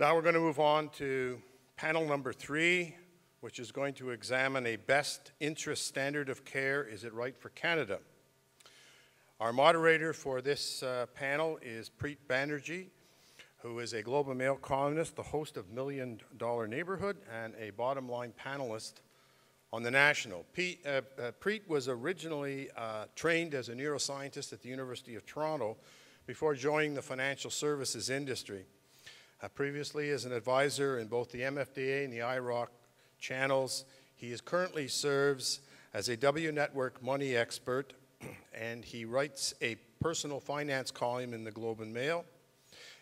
Now we're going to move on to panel number three, which is going to examine a best interest standard of care. Is it right for Canada? Our moderator for this uh, panel is Preet Banerjee, who is a Globe and Mail columnist, the host of Million Dollar Neighborhood, and a bottom line panelist on the National. Pete, uh, uh, Preet was originally uh, trained as a neuroscientist at the University of Toronto before joining the financial services industry. Uh, previously, as an advisor in both the MFDA and the IIROC channels, he is currently serves as a W Network money expert and he writes a personal finance column in the Globe and Mail.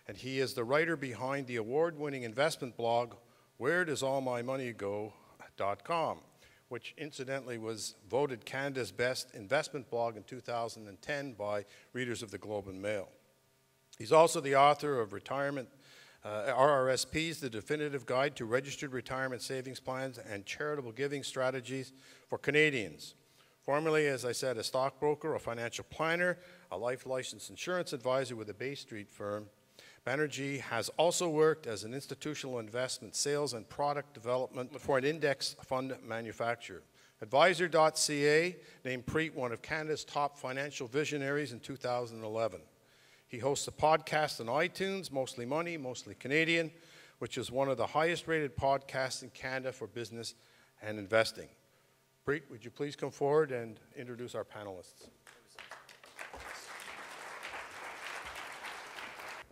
And he is the writer behind the award winning investment blog, Where Does All My Money Go.com, which incidentally was voted Canada's best investment blog in 2010 by readers of the Globe and Mail. He's also the author of Retirement uh, RRSPs, the definitive guide to registered retirement savings plans and charitable giving strategies for Canadians. Formerly, as I said, a stockbroker, a financial planner, a life licensed insurance advisor with a Bay Street firm, Banerjee has also worked as an institutional investment sales and product development for an index fund manufacturer. Advisor.ca named Preet one of Canada's top financial visionaries in 2011. He hosts a podcast on iTunes, Mostly Money, Mostly Canadian, which is one of the highest rated podcasts in Canada for business and investing. Preet, would you please come forward and introduce our panelists?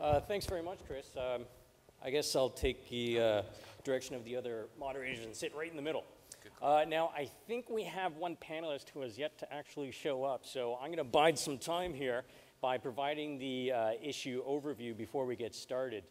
Uh, thanks very much, Chris. Um, I guess I'll take the uh, direction of the other moderators and sit right in the middle. Uh, now, I think we have one panelist who has yet to actually show up, so I'm going to bide some time here by providing the uh, issue overview before we get started.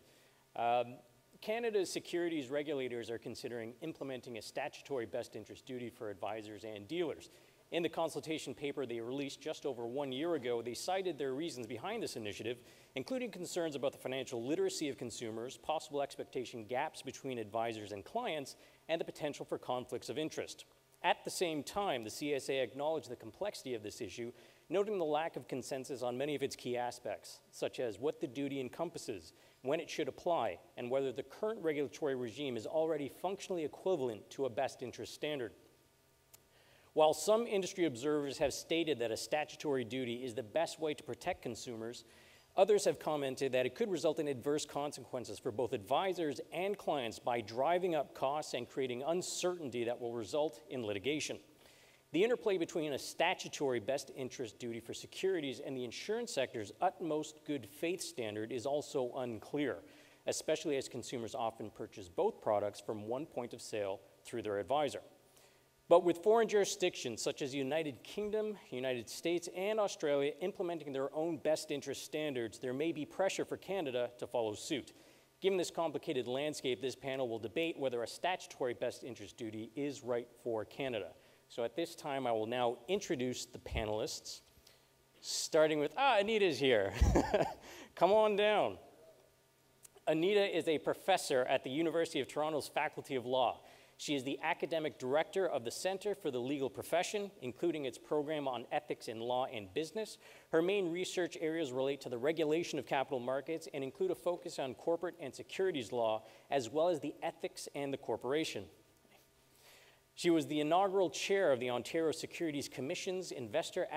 Um, Canada's securities regulators are considering implementing a statutory best interest duty for advisors and dealers. In the consultation paper they released just over one year ago, they cited their reasons behind this initiative, including concerns about the financial literacy of consumers, possible expectation gaps between advisors and clients, and the potential for conflicts of interest. At the same time, the CSA acknowledged the complexity of this issue, noting the lack of consensus on many of its key aspects, such as what the duty encompasses, when it should apply, and whether the current regulatory regime is already functionally equivalent to a best interest standard. While some industry observers have stated that a statutory duty is the best way to protect consumers, others have commented that it could result in adverse consequences for both advisors and clients by driving up costs and creating uncertainty that will result in litigation. The interplay between a statutory best interest duty for securities and the insurance sector's utmost good faith standard is also unclear, especially as consumers often purchase both products from one point of sale through their advisor. But with foreign jurisdictions such as the United Kingdom, United States, and Australia implementing their own best interest standards, there may be pressure for Canada to follow suit. Given this complicated landscape, this panel will debate whether a statutory best interest duty is right for Canada. So at this time, I will now introduce the panelists, starting with, ah, Anita's here. Come on down. Anita is a professor at the University of Toronto's Faculty of Law. She is the academic director of the Center for the Legal Profession, including its program on ethics in law and business. Her main research areas relate to the regulation of capital markets and include a focus on corporate and securities law, as well as the ethics and the corporation. She was the inaugural chair of the Ontario Securities Commission's Investor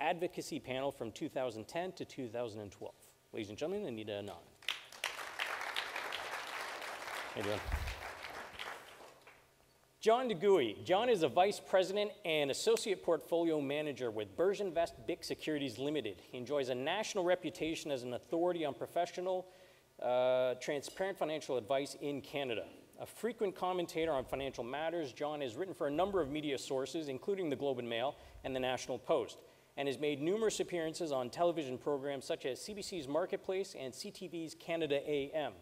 Advocacy Panel from 2010 to 2012. Ladies and gentlemen, Anita Anand. John De Goey. John is a vice president and associate portfolio manager with Burgeonvest Bick Securities Limited. He enjoys a national reputation as an authority on professional, uh, transparent financial advice in Canada. A frequent commentator on financial matters, John has written for a number of media sources, including the Globe and Mail and the National Post, and has made numerous appearances on television programs such as CBC's Marketplace and CTV's Canada AM.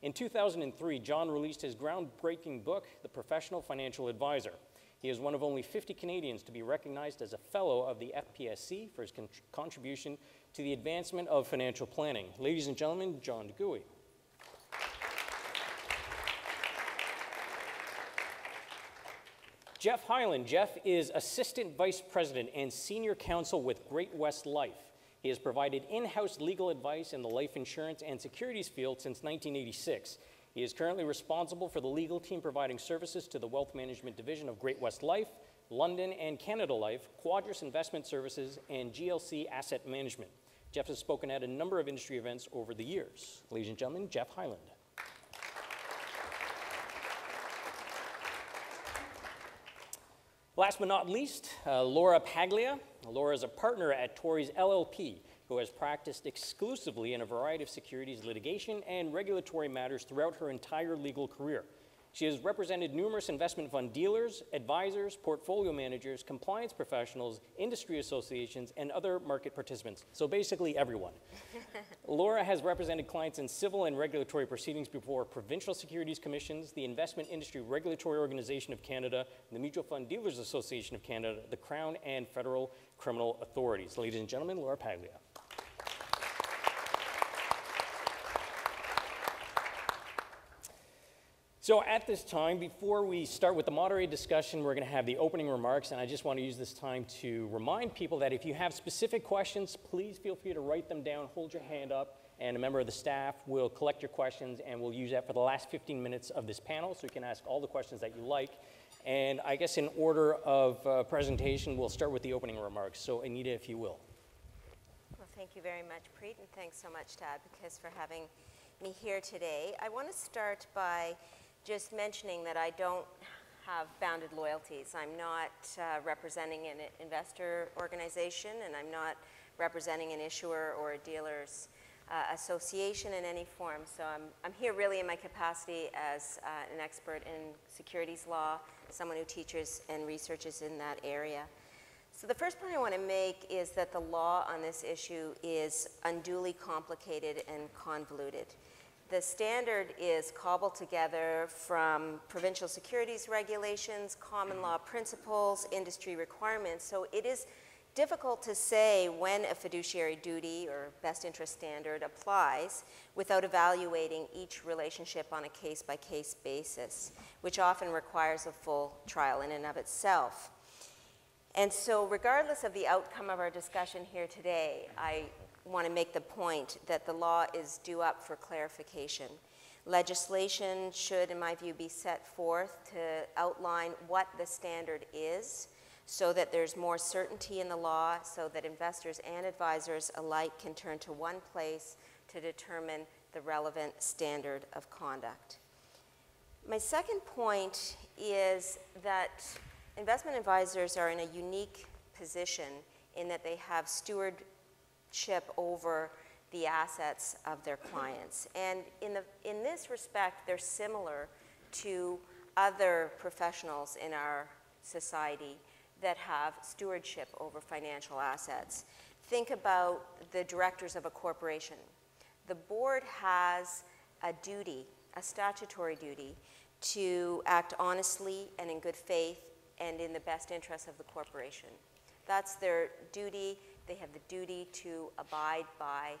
In 2003, John released his groundbreaking book, The Professional Financial Advisor. He is one of only 50 Canadians to be recognized as a fellow of the FPSC for his con contribution to the advancement of financial planning. Ladies and gentlemen, John De Goey. Jeff Hyland. Jeff is Assistant Vice President and Senior Counsel with Great West Life. He has provided in-house legal advice in the life insurance and securities field since 1986. He is currently responsible for the legal team providing services to the Wealth Management Division of Great West Life, London and Canada Life, Quadrus Investment Services, and GLC Asset Management. Jeff has spoken at a number of industry events over the years. Ladies and gentlemen, Jeff Highland. Last but not least, uh, Laura Paglia. Laura is a partner at Torys LLP, who has practiced exclusively in a variety of securities litigation and regulatory matters throughout her entire legal career. She has represented numerous investment fund dealers, advisors, portfolio managers, compliance professionals, industry associations, and other market participants. So basically, everyone. Laura has represented clients in civil and regulatory proceedings before provincial securities commissions, the Investment Industry Regulatory Organization of Canada, the Mutual Fund Dealers Association of Canada, the Crown, and federal criminal authorities. Ladies and gentlemen, Laura Paglia. So at this time, before we start with the moderated discussion, we're going to have the opening remarks, and I just want to use this time to remind people that if you have specific questions, please feel free to write them down, hold your hand up, and a member of the staff will collect your questions, and we'll use that for the last 15 minutes of this panel, so you can ask all the questions that you like. And I guess in order of uh, presentation, we'll start with the opening remarks. So Anita, if you will. Well, thank you very much, Preet, and thanks so much to Advocis for having me here today. I want to start by just mentioning that I don't have bounded loyalties. I'm not uh, representing an investor organization, and I'm not representing an issuer or a dealer's uh, association in any form. So I'm, I'm here really in my capacity as uh, an expert in securities law, someone who teaches and researches in that area. So the first point I want to make is that the law on this issue is unduly complicated and convoluted. The standard is cobbled together from provincial securities regulations, common law principles, industry requirements. So it is difficult to say when a fiduciary duty or best interest standard applies without evaluating each relationship on a case by case basis, which often requires a full trial in and of itself. And so, regardless of the outcome of our discussion here today, I want to make the point that the law is due up for clarification. Legislation should, in my view, be set forth to outline what the standard is so that there's more certainty in the law, so that investors and advisors alike can turn to one place to determine the relevant standard of conduct. My second point is that investment advisors are in a unique position in that they have steward chip over the assets of their clients. And in, the, in this respect, they're similar to other professionals in our society that have stewardship over financial assets. Think about the directors of a corporation. The board has a duty, a statutory duty, to act honestly and in good faith and in the best interests of the corporation. That's their duty they have the duty to abide by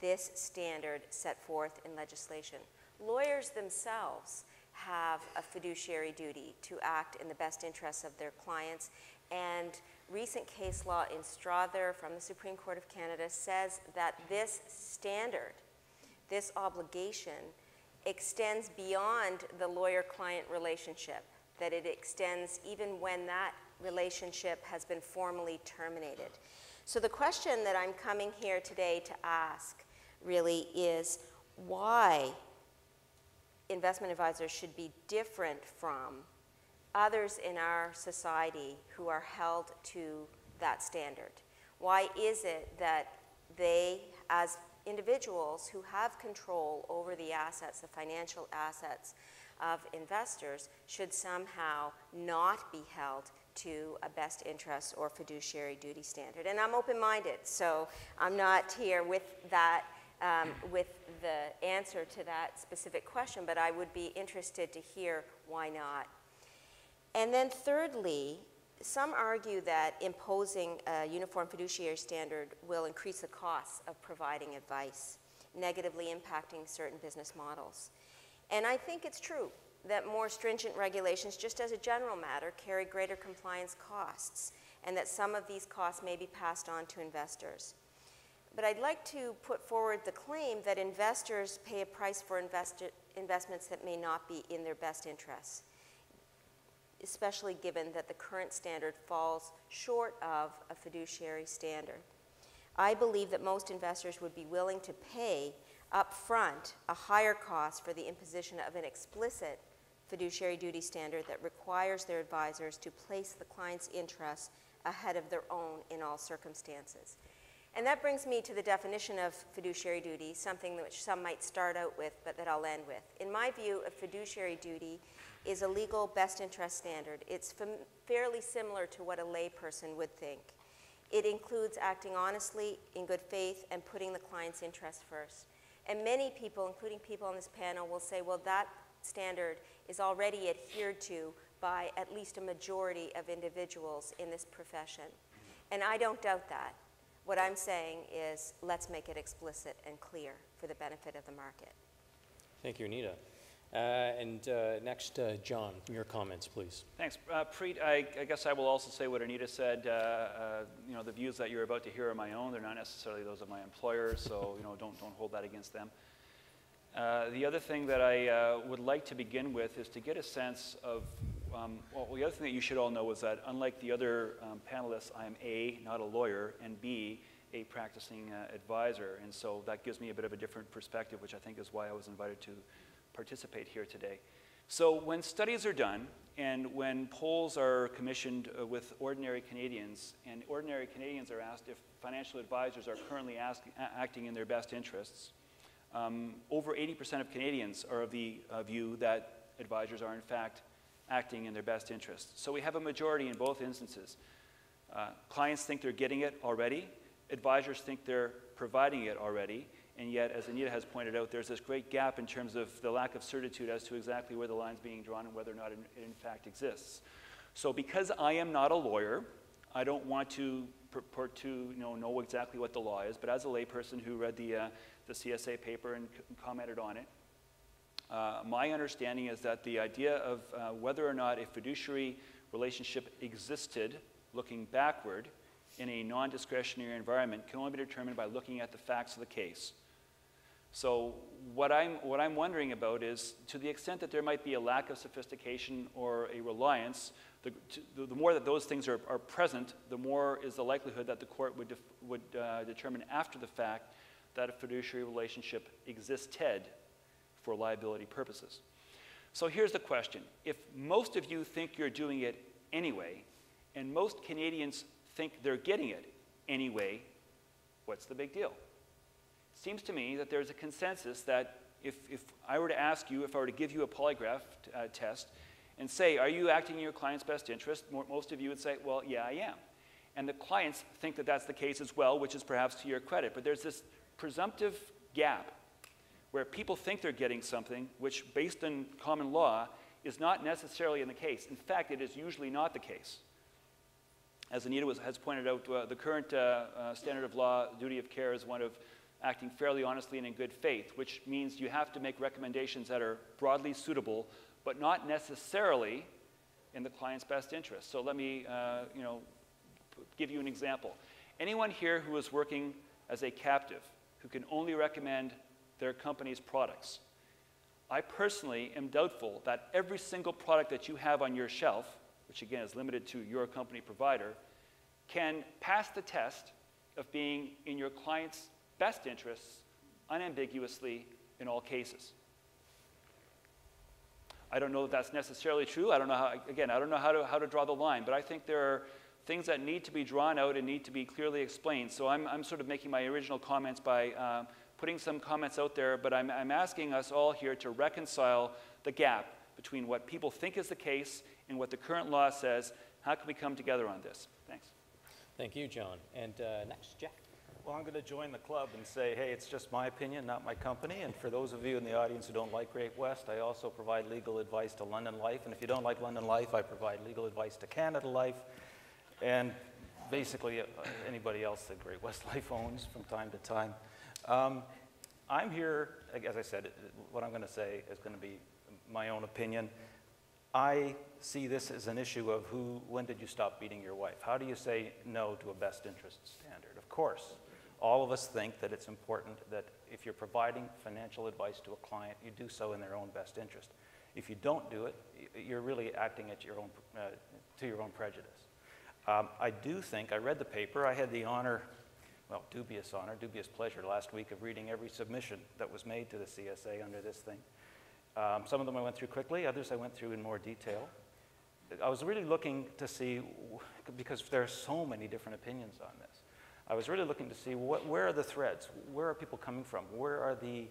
this standard set forth in legislation. Lawyers themselves have a fiduciary duty to act in the best interests of their clients. And recent case law in Strother from the Supreme Court of Canada says that this standard, this obligation, extends beyond the lawyer client relationship, that it extends even when that relationship has been formally terminated. So the question that I'm coming here today to ask really is why investment advisors should be different from others in our society who are held to that standard. Why is it that they, as individuals who have control over the assets, the financial assets of investors, should somehow not be held to a best interest or fiduciary duty standard. And I'm open-minded, so I'm not here with that, um, with the answer to that specific question, but I would be interested to hear why not. And then thirdly, some argue that imposing a uniform fiduciary standard will increase the costs of providing advice, negatively impacting certain business models. And I think it's true that more stringent regulations, just as a general matter, carry greater compliance costs, and that some of these costs may be passed on to investors. But I'd like to put forward the claim that investors pay a price for investi- investments that may not be in their best interests, especially given that the current standard falls short of a fiduciary standard. I believe that most investors would be willing to pay upfront a higher cost for the imposition of an explicit fiduciary duty standard that requires their advisors to place the client's interests ahead of their own in all circumstances. And that brings me to the definition of fiduciary duty, something which some might start out with, but that I'll end with. In my view, a fiduciary duty is a legal best interest standard. It's fairly similar to what a layperson would think. It includes acting honestly, in good faith, and putting the client's interests first. And many people, including people on this panel, will say, well, that standard is already adhered to by at least a majority of individuals in this profession. And I don't doubt that. What I'm saying is let's make it explicit and clear for the benefit of the market. Thank you, Anita. Uh, and uh, next, uh, John, your comments, please. Thanks. Uh, Preet, I, I guess I will also say what Anita said. Uh, uh, you know, the views that you're about to hear are my own. They're not necessarily those of my employer, so you know, don't, don't hold that against them. Uh, the other thing that I uh, would like to begin with is to get a sense of, um, well, the other thing that you should all know is that unlike the other um, panelists, I am A, not a lawyer, and B, a practicing uh, advisor. And so that gives me a bit of a different perspective, which I think is why I was invited to participate here today. So when studies are done and when polls are commissioned uh, with ordinary Canadians, and ordinary Canadians are asked if financial advisors are currently ask, acting in their best interests, um, over 80% of Canadians are of the uh, view that advisors are in fact acting in their best interests. So we have a majority in both instances. Uh, clients think they're getting it already, advisors think they're providing it already, and yet, as Anita has pointed out, there's this great gap in terms of the lack of certitude as to exactly where the line's being drawn and whether or not it it in fact exists. So because I am not a lawyer, I don't want to purport to you know, know exactly what the law is, but as a layperson who read the, uh, the CSA paper and commented on it, uh, my understanding is that the idea of uh, whether or not a fiduciary relationship existed looking backward in a non discretionary environment can only be determined by looking at the facts of the case. So, what I'm, what I'm wondering about is to the extent that there might be a lack of sophistication or a reliance, the, to, the, more that those things are, are present, the more is the likelihood that the court would, would uh, determine after the fact that a fiduciary relationship existed for liability purposes. So here's the question if most of you think you're doing it anyway, and most Canadians think they're getting it anyway, what's the big deal? It Seems to me that there's a consensus that if, if I were to ask you, if I were to give you a polygraph uh, test and say, Are you acting in your client's best interest? Most of you would say, Well, yeah, I am. And the clients think that that's the case as well, which is perhaps to your credit. But there's this presumptive gap where people think they're getting something which, based on common law, is not necessarily in the case. In fact, it is usually not the case. As Anita was, has pointed out, uh, the current uh, uh, standard of law, duty of care, is one of acting fairly honestly and in good faith, which means you have to make recommendations that are broadly suitable, but not necessarily in the client's best interest. So let me, uh, you know, give you an example. Anyone here who is working as a captive, who can only recommend their company's products, I personally am doubtful that every single product that you have on your shelf, which again is limited to your company provider, can pass the test of being in your client's best interests unambiguously in all cases. I don't know that that's necessarily true. I don't know how, again, I don't know how to, how to draw the line, but I think there are things that need to be drawn out and need to be clearly explained. So I'm, I'm sort of making my original comments by uh, putting some comments out there, but I'm, I'm asking us all here to reconcile the gap between what people think is the case and what the current law says. How can we come together on this? Thanks. Thank you, John. And uh, next, Jack. Well, I'm going to join the club and say, hey, it's just my opinion, not my company. And for those of you in the audience who don't like Great West, I also provide legal advice to London Life. And if you don't like London Life, I provide legal advice to Canada Life and basically uh, anybody else that Great West Life owns from time to time. Um, I'm here, as I said, what I'm going to say is going to be my own opinion. I see this as an issue of who, when did you stop beating your wife? How do you say no to a best interest standard? Of course, All of us think that it's important that if you're providing financial advice to a client, you do so in their own best interest. If you don't do it, you're really acting at your own, uh, to your own prejudice. Um, I do think, I read the paper, I had the honor, well, dubious honor, dubious pleasure last week of reading every submission that was made to the CSA under this thing. Um, some of them I went through quickly, others I went through in more detail. I was really looking to see, because there are so many different opinions on this, I was really looking to see what, where are the threads? Where are people coming from? Where are the,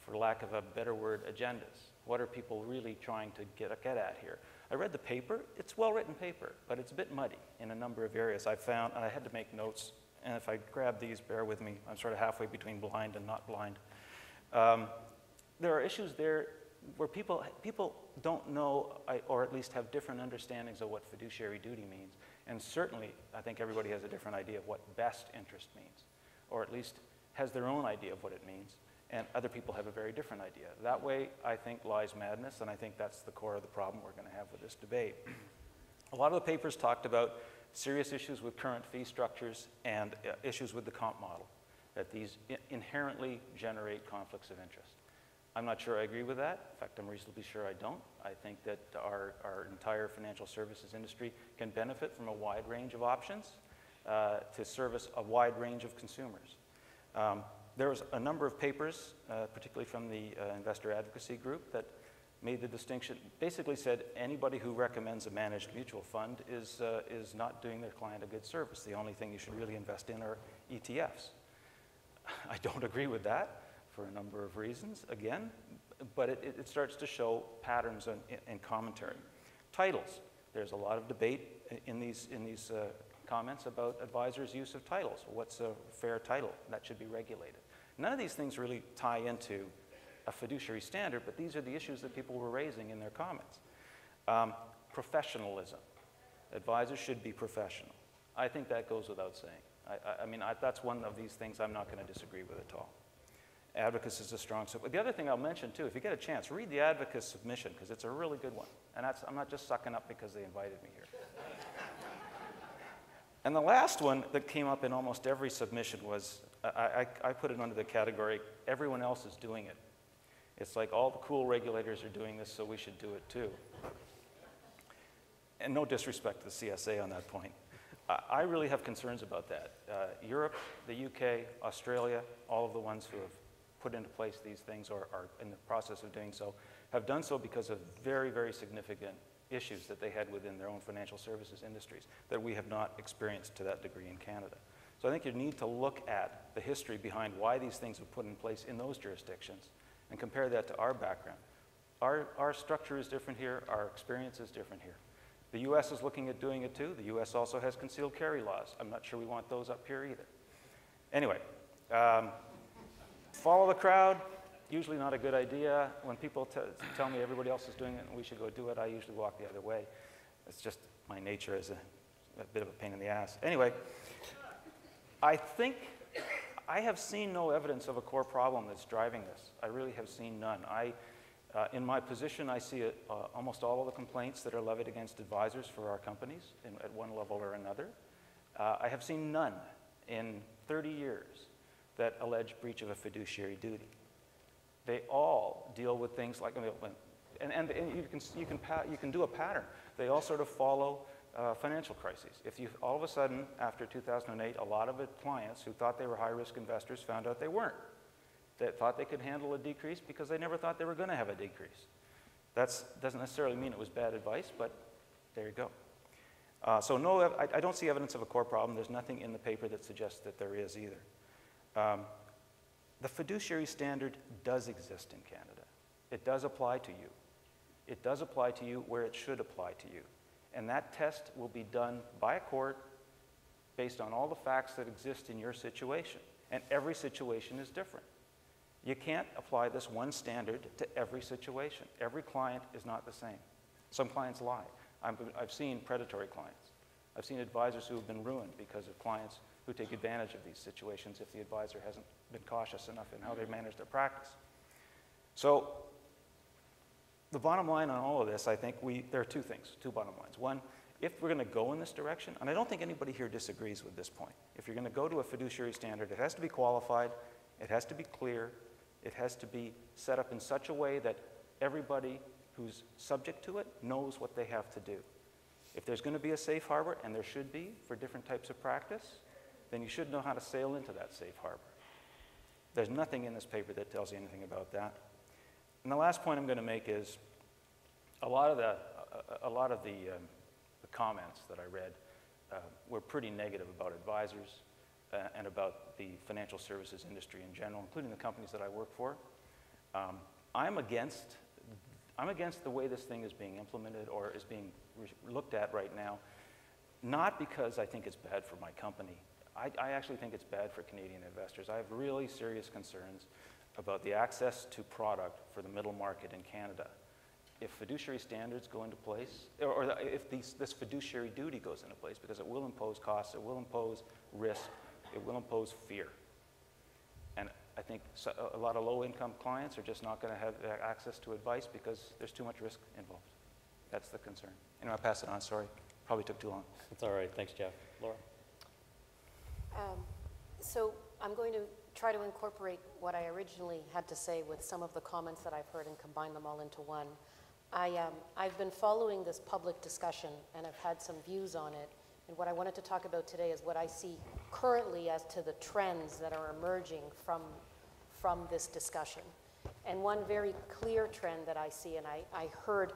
for lack of a better word, agendas? What are people really trying to get, get at here? I read the paper. It's well written paper, but it's a bit muddy in a number of areas. I found, and I had to make notes, and if I grab these, bear with me. I'm sort of halfway between blind and not blind. Um, there are issues there where people, people don't know, or at least have different understandings of what fiduciary duty means. And certainly, I think everybody has a different idea of what best interest means, or at least has their own idea of what it means, and other people have a very different idea. That way, I think, lies madness, and I think that's the core of the problem we're going to have with this debate. A lot of the papers talked about serious issues with current fee structures and uh, issues with the comp model, that these inherently generate conflicts of interest. I'm not sure I agree with that. In fact, I'm reasonably sure I don't. I think that our, our entire financial services industry can benefit from a wide range of options uh, to service a wide range of consumers. Um, there was a number of papers, uh, particularly from the uh, investor advocacy group, that made the distinction, basically said anybody who recommends a managed mutual fund is, uh, is not doing their client a good service. The only thing you should really invest in are ETFs. I don't agree with that for a number of reasons, again, but it, it starts to show patterns in commentary. Titles. There's a lot of debate in these, in these uh, comments about advisors' use of titles. What's a fair title? That should be regulated. None of these things really tie into a fiduciary standard, but these are the issues that people were raising in their comments. Um, professionalism. Advisors should be professional. I think that goes without saying. I, I, I mean, I, that's one of these things I'm not going to disagree with at all. Advocis is a strong support. The other thing I'll mention too, if you get a chance, read the Advocis submission because it's a really good one. And I'm not just sucking up because they invited me here. And the last one that came up in almost every submission was I, I, I put it under the category everyone else is doing it. It's like all the cool regulators are doing this, so we should do it too. And no disrespect to the CSA on that point. I- really have concerns about that. Uh, Europe, the UK, Australia, all of the ones who have put into place these things or are in the process of doing so, have done so because of very, very significant issues that they had within their own financial services industries that we have not experienced to that degree in Canada. So I think you need to look at the history behind why these things were put in place in those jurisdictions and compare that to our background. Our, our structure is different here, our experience is different here. The US is looking at doing it too. The US also has concealed carry laws. I'm not sure we want those up here either. Anyway, um, follow the crowd, usually not a good idea. When people tell me everybody else is doing it and we should go do it, I usually walk the other way. It's just my nature as a, a bit of a pain in the ass. Anyway, I think I have seen no evidence of a core problem that's driving this. I really have seen none. I, uh, in my position, I see uh, almost all of the complaints that are levied against advisors for our companies in, at one level or another. Uh, I have seen none in 30 years that allege breach of a fiduciary duty. They all deal with things like, and, and, and you, can, you, can you can do a pattern. They all sort of follow uh, financial crises. If you all of a sudden, after 2008, a lot of clients who thought they were high risk investors found out they weren't. That thought they could handle a decrease because they never thought they were going to have a decrease. That doesn't necessarily mean it was bad advice, but there you go. Uh, so no, I, I, don't see evidence of a core problem. There's nothing in the paper that suggests that there is either. Um, the fiduciary standard does exist in Canada. It does apply to you. It does apply to you where it should apply to you. And that test will be done by a court based on all the facts that exist in your situation. And every situation is different. You can't apply this one standard to every situation. Every client is not the same. Some clients lie. i have seen predatory clients. I've seen advisors who have been ruined because of clients who take advantage of these situations if the advisor hasn't been cautious enough in how they manage their practice. So the bottom line on all of this, I think we, there are two things, two bottom lines. One, if we're going to go in this direction, and I don't think anybody here disagrees with this point, if you're going to go to a fiduciary standard, it has to be qualified, it has to be clear, it has to be set up in such a way that everybody who's subject to it knows what they have to do. If there's going to be a safe harbor, and there should be for different types of practice, then you should know how to sail into that safe harbor. There's nothing in this paper that tells you anything about that. And the last point I'm going to make is a lot of the, a, a lot of the, um, the comments that I read uh, were pretty negative about advisors uh, and about the financial services industry in general, including the companies that I work for. Um, I'm against I'm against the way this thing is being implemented or is being looked at right now, not because I think it's bad for my company. I, I actually think it's bad for Canadian investors. I have really serious concerns about the access to product for the middle market in Canada. If fiduciary standards go into place, or, or if these, this fiduciary duty goes into place, because it will impose costs, it will impose risk, it will impose fear. And I think so- a lot of low-income clients are just not going to have access to advice because there's too much risk involved. That's the concern. Anyway, I'll pass it on, sorry. Probably took too long. It's all right, thanks, Jeff. Laura? Um, So I'm going to try to incorporate what I originally had to say with some of the comments that I've heard and combine them all into one. I, um, I've been following this public discussion and I've had some views on it. And what I wanted to talk about today is what I see currently as to the trends that are emerging from, from this discussion. And one very clear trend that I see, and I, I heard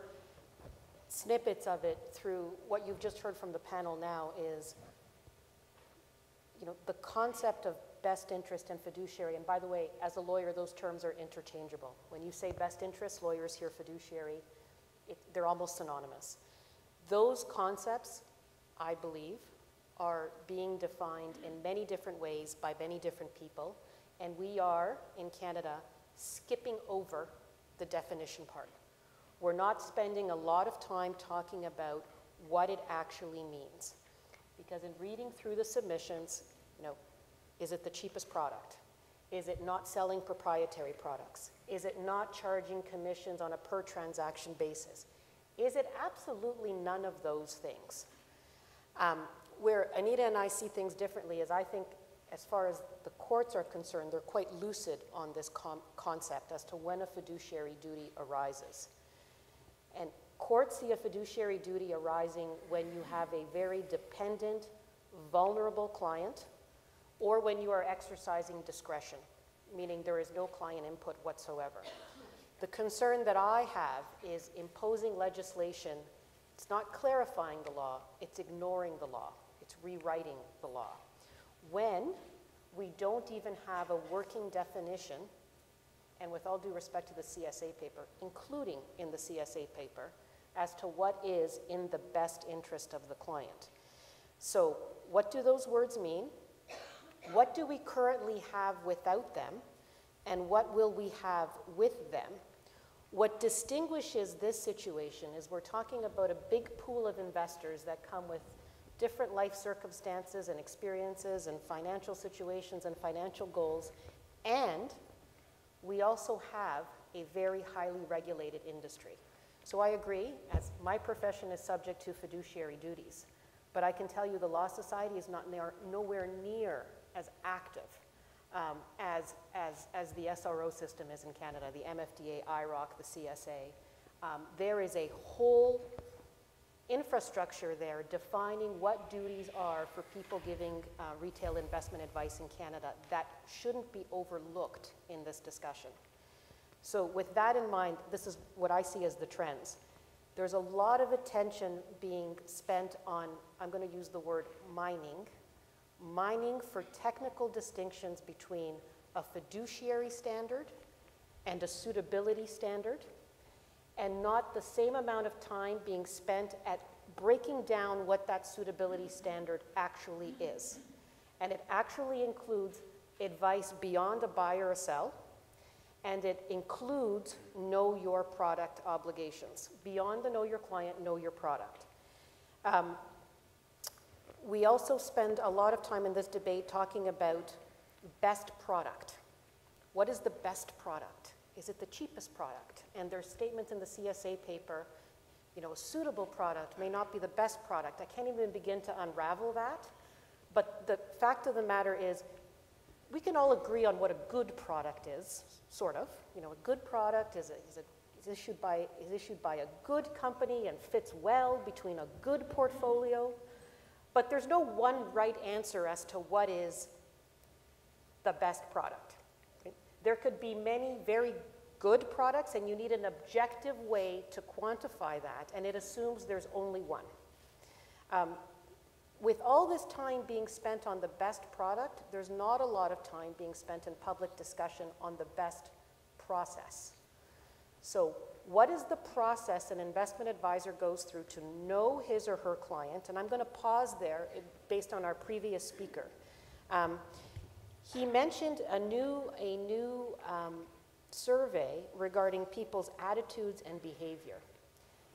snippets of it through what you've just heard from the panel now, is you know, the concept of best interest and fiduciary, and by the way, as a lawyer, those terms are interchangeable. When you say best interest, lawyers hear fiduciary, it, they're almost synonymous. Those concepts, I believe, are being defined in many different ways by many different people, and we are, in Canada, skipping over the definition part. We're not spending a lot of time talking about what it actually means. Because in reading through the submissions, you know, is it the cheapest product? Is it not selling proprietary products? Is it not charging commissions on a per transaction basis? Is it absolutely none of those things? Um, where Anita and I see things differently is I think, as far as the courts are concerned, they're quite lucid on this concept as to when a fiduciary duty arises. And courts see a fiduciary duty arising when you have a very dependent, vulnerable client, or when you are exercising discretion, meaning there is no client input whatsoever. The concern that I have is imposing legislation. It's not clarifying the law, it's ignoring the law, it's rewriting the law. When we don't even have a working definition and with all due respect to the CSA paper, including in the CSA paper, as to what is in the best interest of the client. So, what do those words mean? What do we currently have without them? And what will we have with them? What distinguishes this situation is we're talking about a big pool of investors that come with different life circumstances and experiences and financial situations and financial goals, and we also have a very highly regulated industry. So I agree, as my profession is subject to fiduciary duties, but I can tell you the Law Society is not near, nowhere near as active um, as, as, as the SRO system is in Canada, the MFDA, IIROC, the CSA. Um, there is a whole infrastructure there defining what duties are for people giving uh, retail investment advice in Canada that shouldn't be overlooked in this discussion. So, with that in mind, this is what I see as the trends. There's a lot of attention being spent on, I'm going to use the word mining, mining for technical distinctions between a fiduciary standard and a suitability standard, and not the same amount of time being spent at breaking down what that suitability standard actually is. And it actually includes advice beyond a buy or a sell, and it includes know your product obligations. Beyond the know your client, know your product. Um, we also spend a lot of time in this debate talking about best product. What is the best product? Is it the cheapest product? And there's statements in the CSA paper you know, a suitable product may not be the best product. I can't even begin to unravel that. But the fact of the matter is, we can all agree on what a good product is, sort of. You know, a good product is, a, is, a, is, issued, by, is issued by a good company and fits well between a good portfolio. But there's no one right answer as to what is the best product. There could be many very good products, and you need an objective way to quantify that, and it assumes there's only one. Um, with all this time being spent on the best product, there's not a lot of time being spent in public discussion on the best process. So, what is the process an investment advisor goes through to know his or her client? And I'm going to pause there eh, based on our previous speaker. Um, he mentioned a new, a new um, survey regarding people's attitudes and behavior.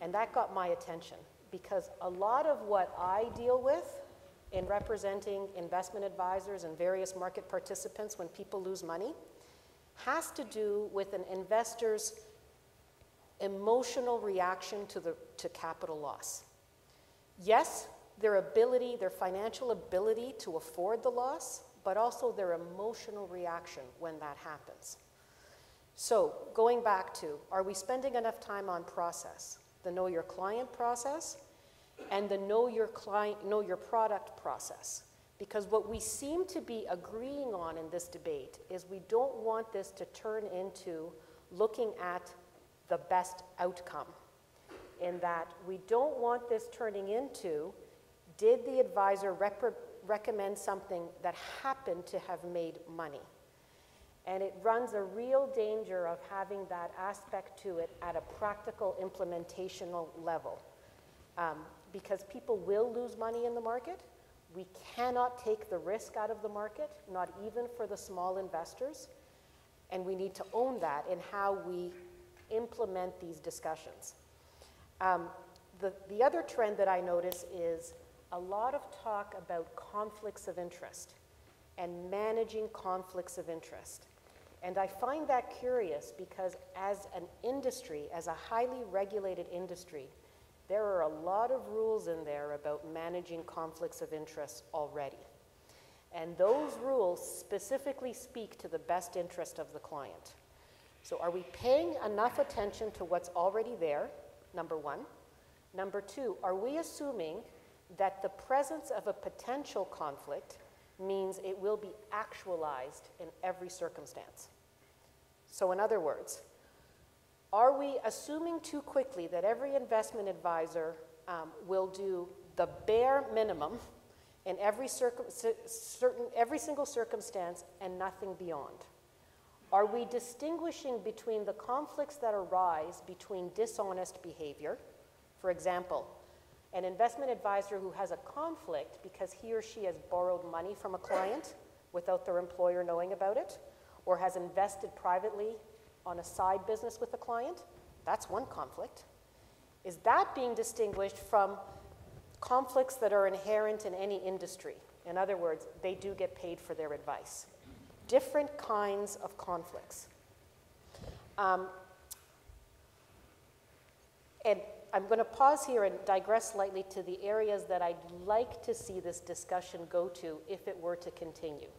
And that got my attention because a lot of what I deal with in representing investment advisors and various market participants when people lose money has to do with an investor's emotional reaction to, the, to capital loss. Yes, their ability, their financial ability to afford the loss, but also their emotional reaction when that happens. So, going back to are we spending enough time on process? The know your client process and the know your client know your product process. Because what we seem to be agreeing on in this debate is we don't want this to turn into looking at the best outcome. In that we don't want this turning into did the advisor recommend something that happened to have made money? And it runs a real danger of having that aspect to it at a practical implementational level. Um, because people will lose money in the market. We cannot take the risk out of the market, not even for the small investors. And we need to own that in how we implement these discussions. Um, the, the other trend that I notice is a lot of talk about conflicts of interest and managing conflicts of interest. And I find that curious because, as an industry, as a highly regulated industry, there are a lot of rules in there about managing conflicts of interest already. And those rules specifically speak to the best interest of the client. So, are we paying enough attention to what's already there? Number one. Number two, are we assuming that the presence of a potential conflict means it will be actualized in every circumstance? So, in other words, are we assuming too quickly that every investment advisor um, will do the bare minimum in every, certain, every single circumstance and nothing beyond? Are we distinguishing between the conflicts that arise between dishonest behavior? For example, an investment advisor who has a conflict because he or she has borrowed money from a client without their employer knowing about it, or has invested privately on a side business with a client, that's one conflict. Is that being distinguished from conflicts that are inherent in any industry? In other words, they do get paid for their advice. Different kinds of conflicts. Um, and I'm going to pause here and digress slightly to the areas that I'd like to see this discussion go to if it were to continue.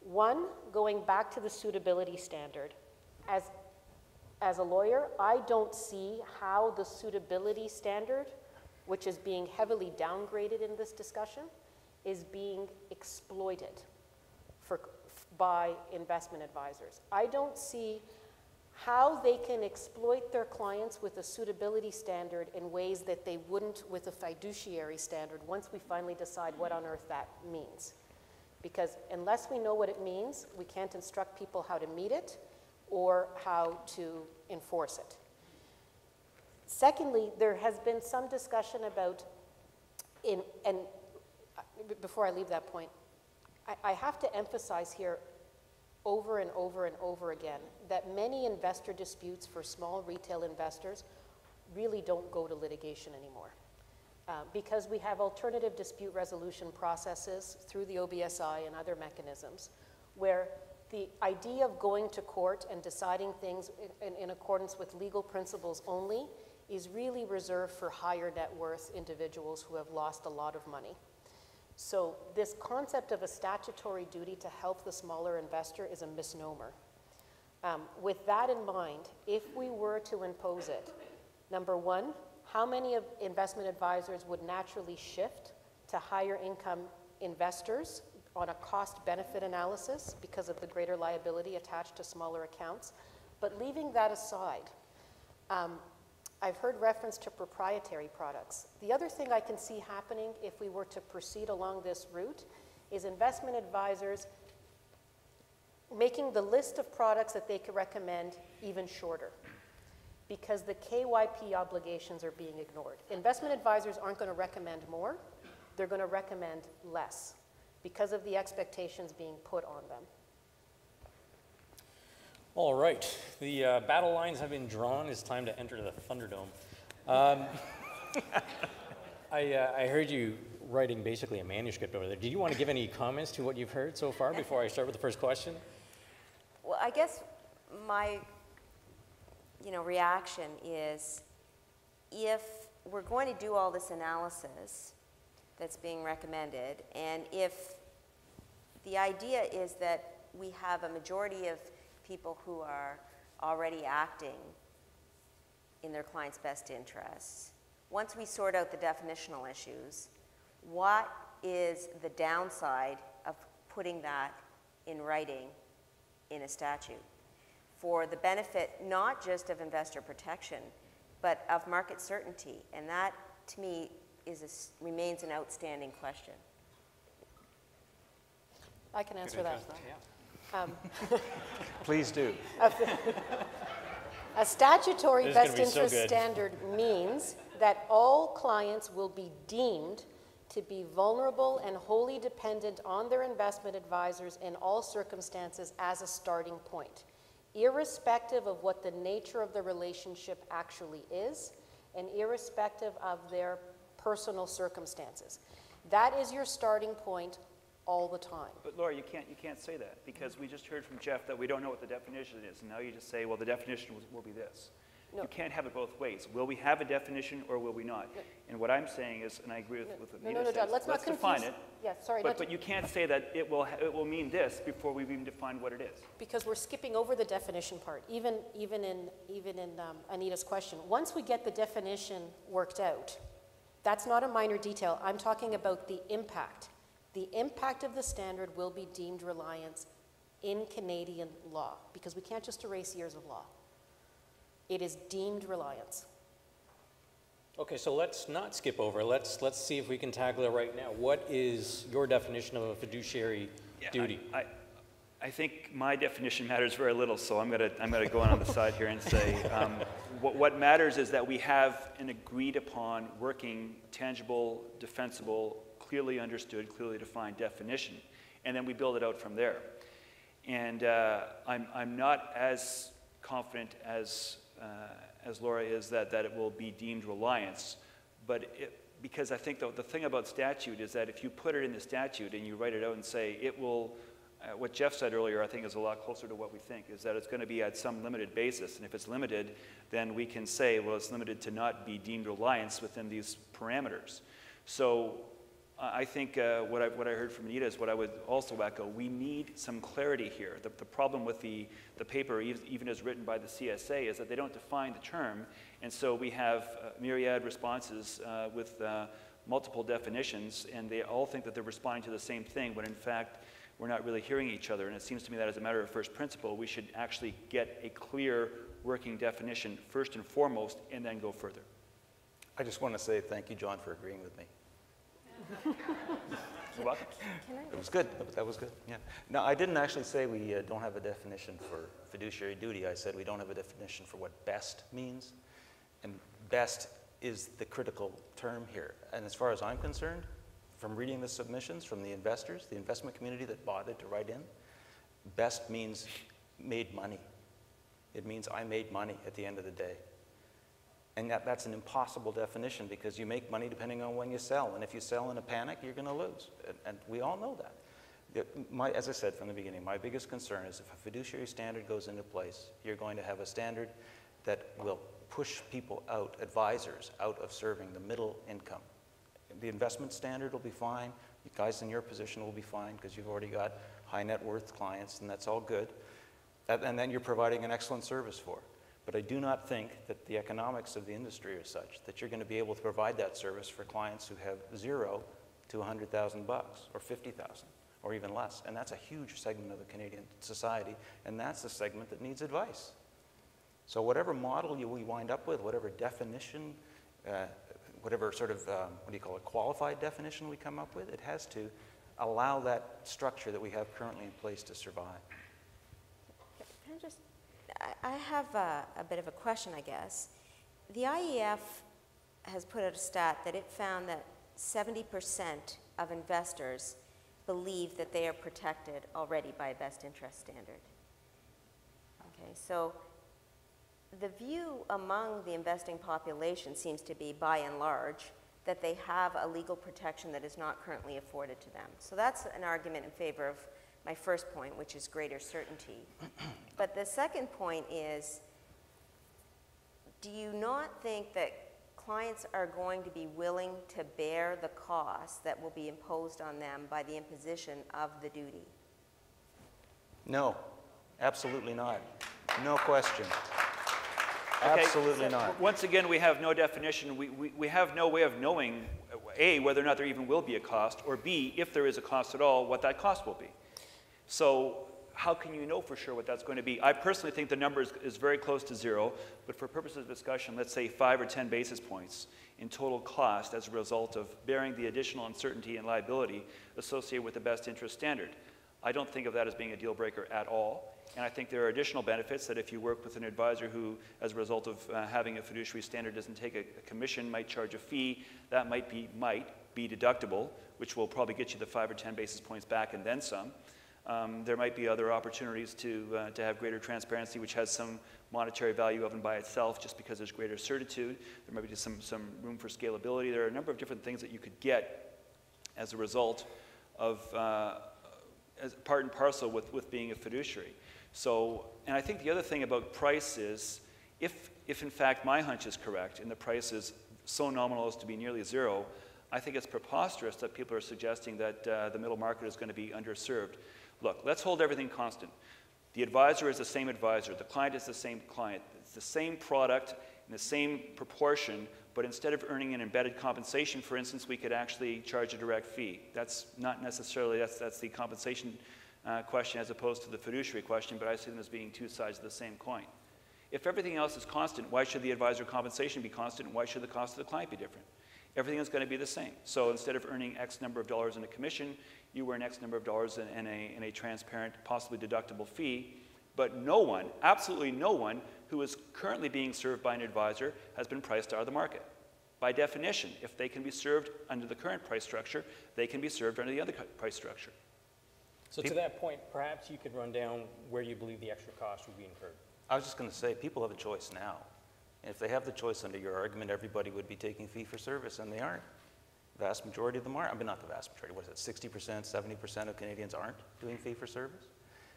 One, going back to the suitability standard. As, as a lawyer, I don't see how the suitability standard, which is being heavily downgraded in this discussion, is being exploited for, by investment advisors. I don't see how they can exploit their clients with a suitability standard in ways that they wouldn't with a fiduciary standard once we finally decide what on earth that means. Because unless we know what it means, we can't instruct people how to meet it or how to enforce it. Secondly, there has been some discussion about, in, and uh, before I leave that point, I, I have to emphasize here over and over and over again that many investor disputes for small retail investors really don't go to litigation anymore. Uh, because we have alternative dispute resolution processes through the OBSI and other mechanisms where the idea of going to court and deciding things in, in, in accordance with legal principles only is really reserved for higher net worth individuals who have lost a lot of money. So this concept of a statutory duty to help the smaller investor is a misnomer. Um, with that in mind, if we were to impose it, number one, how many investment advisors would naturally shift to higher income investors on a cost benefit analysis because of the greater liability attached to smaller accounts? But leaving that aside, um, I've heard reference to proprietary products. The other thing I can see happening if we were to proceed along this route is investment advisors making the list of products that they could recommend even shorter because the KYP obligations are being ignored. Investment advisors aren't going to recommend more, they're going to recommend less because of the expectations being put on them. All right, the uh, battle lines have been drawn. It's time to enter the Thunderdome. Um, I, uh, I heard you writing basically a manuscript over there. Did you want to give any comments to what you've heard so far before I start with the first question? Well, I guess my, you know, reaction is if we're going to do all this analysis that's being recommended, and if the idea is that we have a majority of people who are already acting in their client's best interests, once we sort out the definitional issues, what is the downside of putting that in writing in a statute for the benefit not just of investor protection, but of market certainty? And that, to me, is a s remains an outstanding question. I can answer that. Um, Please do. A statutory This best be so interest good. standard means that all clients will be deemed to be vulnerable and wholly dependent on their investment advisors in all circumstances as a starting point, irrespective of what the nature of the relationship actually is and irrespective of their personal circumstances. That is your starting point all the time. But Laura, you can't, you can't say that, because we just heard from Jeff that we don't know what the definition is, and now you just say, well, the definition will, will be this. No. You can't have it both ways. Will we have a definition or will we not? And what I'm saying is, and I agree with, with what No, no, no, says, John, let's not define confuse. it. Yeah, sorry, But, but you can't say that it will, ha- it will mean this before we've even defined what it is. because we're skipping over the definition part, even, even in, even in um, Anita's question. Once we get the definition worked out, that's not a minor detail. I'm talking about the impact. The impact of the standard will be deemed reliance in Canadian law, because we can't just erase years of law. It is deemed reliance. Okay, so let's not skip over. Let's, let's see if we can tackle it right now. What is your definition of a fiduciary Yeah, I- duty? I, I think my definition matters very little, so I'm going to, I'm going to go on on the side here and say, um, what, what matters is that we have an agreed upon, working, tangible, defensible, clearly understood, clearly defined definition, and then we build it out from there. And uh, I'm, I'm not as confident as, uh, as Laura is that, that it will be deemed reliance, but it, because I think the, the thing about statute is that if you put it in the statute and you write it out and say it will, uh, what Jeff said earlier, I think is a lot closer to what we think, is that it's going to be at some limited basis. And if it's limited, then we can say, well, it's limited to not be deemed reliance within these parameters. So I think uh, what, I, what I heard from Anita is what I would also echo. We need some clarity here. The, the problem with the, the paper, even as written by the CSA, is that they don't define the term. And so we have uh, myriad responses uh, with uh, multiple definitions, and they all think that they're responding to the same thing, when in fact, we're not really hearing each other. And it seems to me that as a matter of first principle, we should actually get a clear working definition first and foremost, and then go further. I just want to say thank you, John, for agreeing with me. You're welcome. It was good. That was- good. Yeah. No, I didn't actually say we uh, don't have a definition for fiduciary duty. I said we don't have a definition for what best means. And best is the critical term here. And as far as I'm concerned, from reading the submissions from the investors, the investment community that bothered to write in, best means made money. It means I made money at the end of the day. And that, that's an impossible definition because you make money depending on when you sell. And if you sell in a panic, you're going to lose. And, and we all know that. My, as I said from the beginning, my biggest concern is if a fiduciary standard goes into place, you're going to have a standard that will push people out, advisors, out of serving the middle income. The investment standard will be fine. You guys in your position will be fine because you've already got high net worth clients, and that's all good. And and then you're providing an excellent service for. But I do not think that the economics of the industry are such that you're going to be able to provide that service for clients who have zero to 100,000 bucks or 50,000 or even less. And that's a huge segment of the Canadian society, and that's the segment that needs advice. So whatever model you, we wind up with, whatever definition, uh, whatever sort of, um, what do you call it, qualified definition we come up with, it has to allow that structure that we have currently in place to survive. Can I just, I, have a, a bit of a question, I guess. The IEF has put out a stat that it found that 70% of investors believe that they are protected already by a best interest standard. Okay, so the view among the investing population seems to be, by and large, that they have a legal protection that is not currently afforded to them. So that's an argument in favor of my first point, which is greater certainty. But the second point is, do you not think that clients are going to be willing to bear the cost that will be imposed on them by the imposition of the duty? No, absolutely not. No question. Okay, Absolutely so not. Once again, we have no definition. We, we, we have no way of knowing, A, whether or not there even will be a cost, or B, if there is a cost at all, what that cost will be. So how can you know for sure what that's going to be? I personally think the number is, is very close to zero, but for purposes of discussion, let's say five or 10 basis points in total cost as a result of bearing the additional uncertainty and liability associated with the best interest standard. I don't think of that as being a deal breaker at all. And I think there are additional benefits that if you work with an advisor who, as a result of uh, having a fiduciary standard, doesn't take a, a commission, might charge a fee, that might be, might be deductible, which will probably get you the five or 10 basis points back and then some. Um, there might be other opportunities to, uh, to have greater transparency, which has some monetary value of and by itself, just because there's greater certitude. There might be some, some room for scalability. There are a number of different things that you could get as a result of uh, as part and parcel with, with being a fiduciary. So, and I think the other thing about price is if, if in fact my hunch is correct and the price is so nominal as to be nearly zero, I think it's preposterous that people are suggesting that uh, the middle market is going to be underserved. Look, let's hold everything constant. The advisor is the same advisor, the client is the same client. It's the same product in the same proportion, but instead of earning an embedded compensation, for instance, we could actually charge a direct fee. That's not necessarily, that's, that's the compensation uh, question as opposed to the fiduciary question, but I see them as being two sides of the same coin. If everything else is constant, why should the advisor compensation be constant and why should the cost of the client be different? Everything is going to be the same. So instead of earning X number of dollars in a commission, you earn X number of dollars in, in, a, in a transparent, possibly deductible fee. But no one, absolutely no one, who is currently being served by an advisor has been priced out of the market. By definition, if they can be served under the current price structure, they can be served under the other price structure. So to that point, perhaps you could run down where you believe the extra cost would be incurred. I was just going to say, people have a choice now. And if they have the choice under your argument, everybody would be taking fee for service, and they aren't. The vast majority of them are. I mean, not the vast majority, what is it, 60%, 70% of Canadians aren't doing fee for service?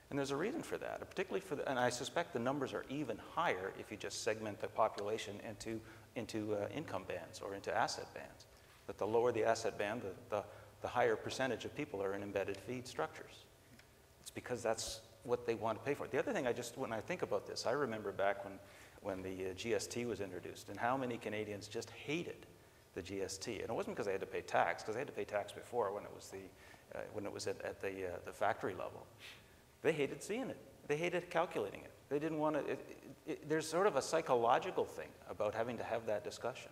And there's a reason for that, particularly for, the, and I suspect the numbers are even higher if you just segment the population into, into uh, income bands or into asset bands. That the lower the asset band, the, the, the higher percentage of people are in embedded fee structures. It's because that's what they want to pay for. The other thing I just, when I think about this, I remember back when, when the uh, GST was introduced and how many Canadians just hated the GST. And it wasn't because they had to pay tax, because they had to pay tax before when it was, the, uh, when it was at, at the, uh, the factory level. They hated seeing it. They hated calculating it. They didn't want to. There's sort of a psychological thing about having to have that discussion.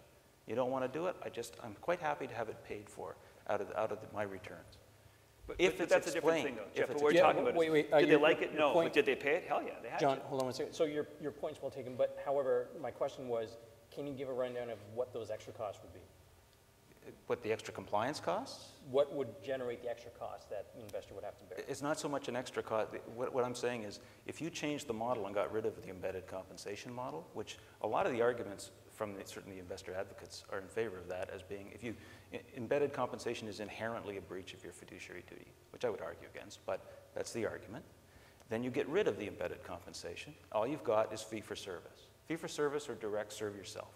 You don't want to do it. I just I'm quite happy to have it paid for out of out of the, my returns. But, If but it's that's a different thing, though, if Jeff. What we're Yeah, talking about wait, is, uh, did they like it? No. point- But did they pay it? Hell yeah, they had John, to. hold on one second. So your, your point's well taken, but however, my question was, can you give a rundown of what those extra costs would be? What the extra compliance costs? What would generate the extra cost that the investor would have to bear? It's not so much an extra cost. What, what I'm saying is, if you changed the model and got rid of the embedded compensation model, which a lot of the arguments from the, certainly investor advocates are in favor of that as being, if you, embedded compensation is inherently a breach of your fiduciary duty, which I would argue against, but that's the argument. Then you get rid of the embedded compensation. All you've got is fee for service. Fee for service or direct serve yourself.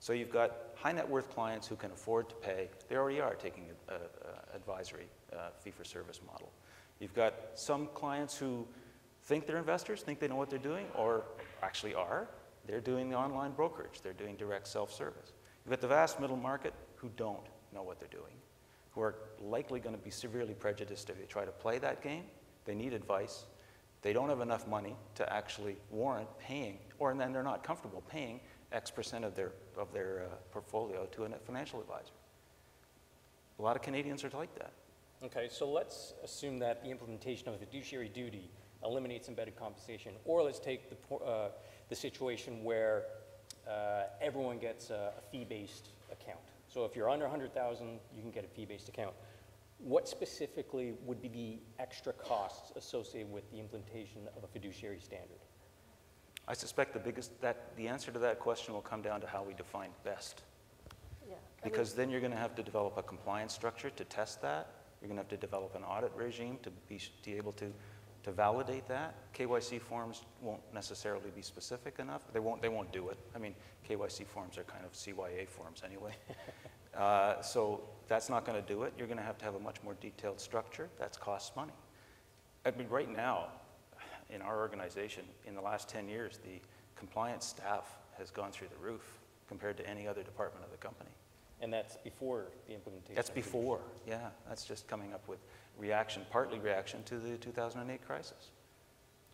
So you've got high net worth clients who can afford to pay. They already are taking an advisory uh, fee for service model. You've got some clients who think they're investors, think they know what they're doing, or actually are. They're doing the online brokerage. They're doing direct self-service. You've got the vast middle market who don't know what they're doing, who are likely going to be severely prejudiced if they try to play that game. They need advice. They don't have enough money to actually warrant paying, or and then they're not comfortable paying X percent of their, of their uh, portfolio to a financial advisor. A lot of Canadians are like that. Okay, so let's assume that the implementation of fiduciary duty eliminates embedded compensation, or let's take the, uh, the situation where uh, everyone gets a, a fee-based account. So if you're under 100,000, you can get a fee-based account. What specifically would be the extra costs associated with the implementation of a fiduciary standard? I suspect the biggest, that, the answer to that question will come down to how we define best. Yeah. I mean- Because then you're going to have to develop a compliance structure to test that. You're going to have to develop an audit regime to be, to be able to, to validate that. KYC forms won't necessarily be specific enough. They won't, they won't do it. I mean, KYC forms are kind of CYA forms anyway. uh, so that's not going to do it. You're going to have to have a much more detailed structure. That's costs money. I mean, right now, in our organization, in the last 10 years, the compliance staff has gone through the roof compared to any other department of the company. And that's before the implementation. That's before, yeah. That's just coming up with reaction, partly reaction to the 2008 crisis.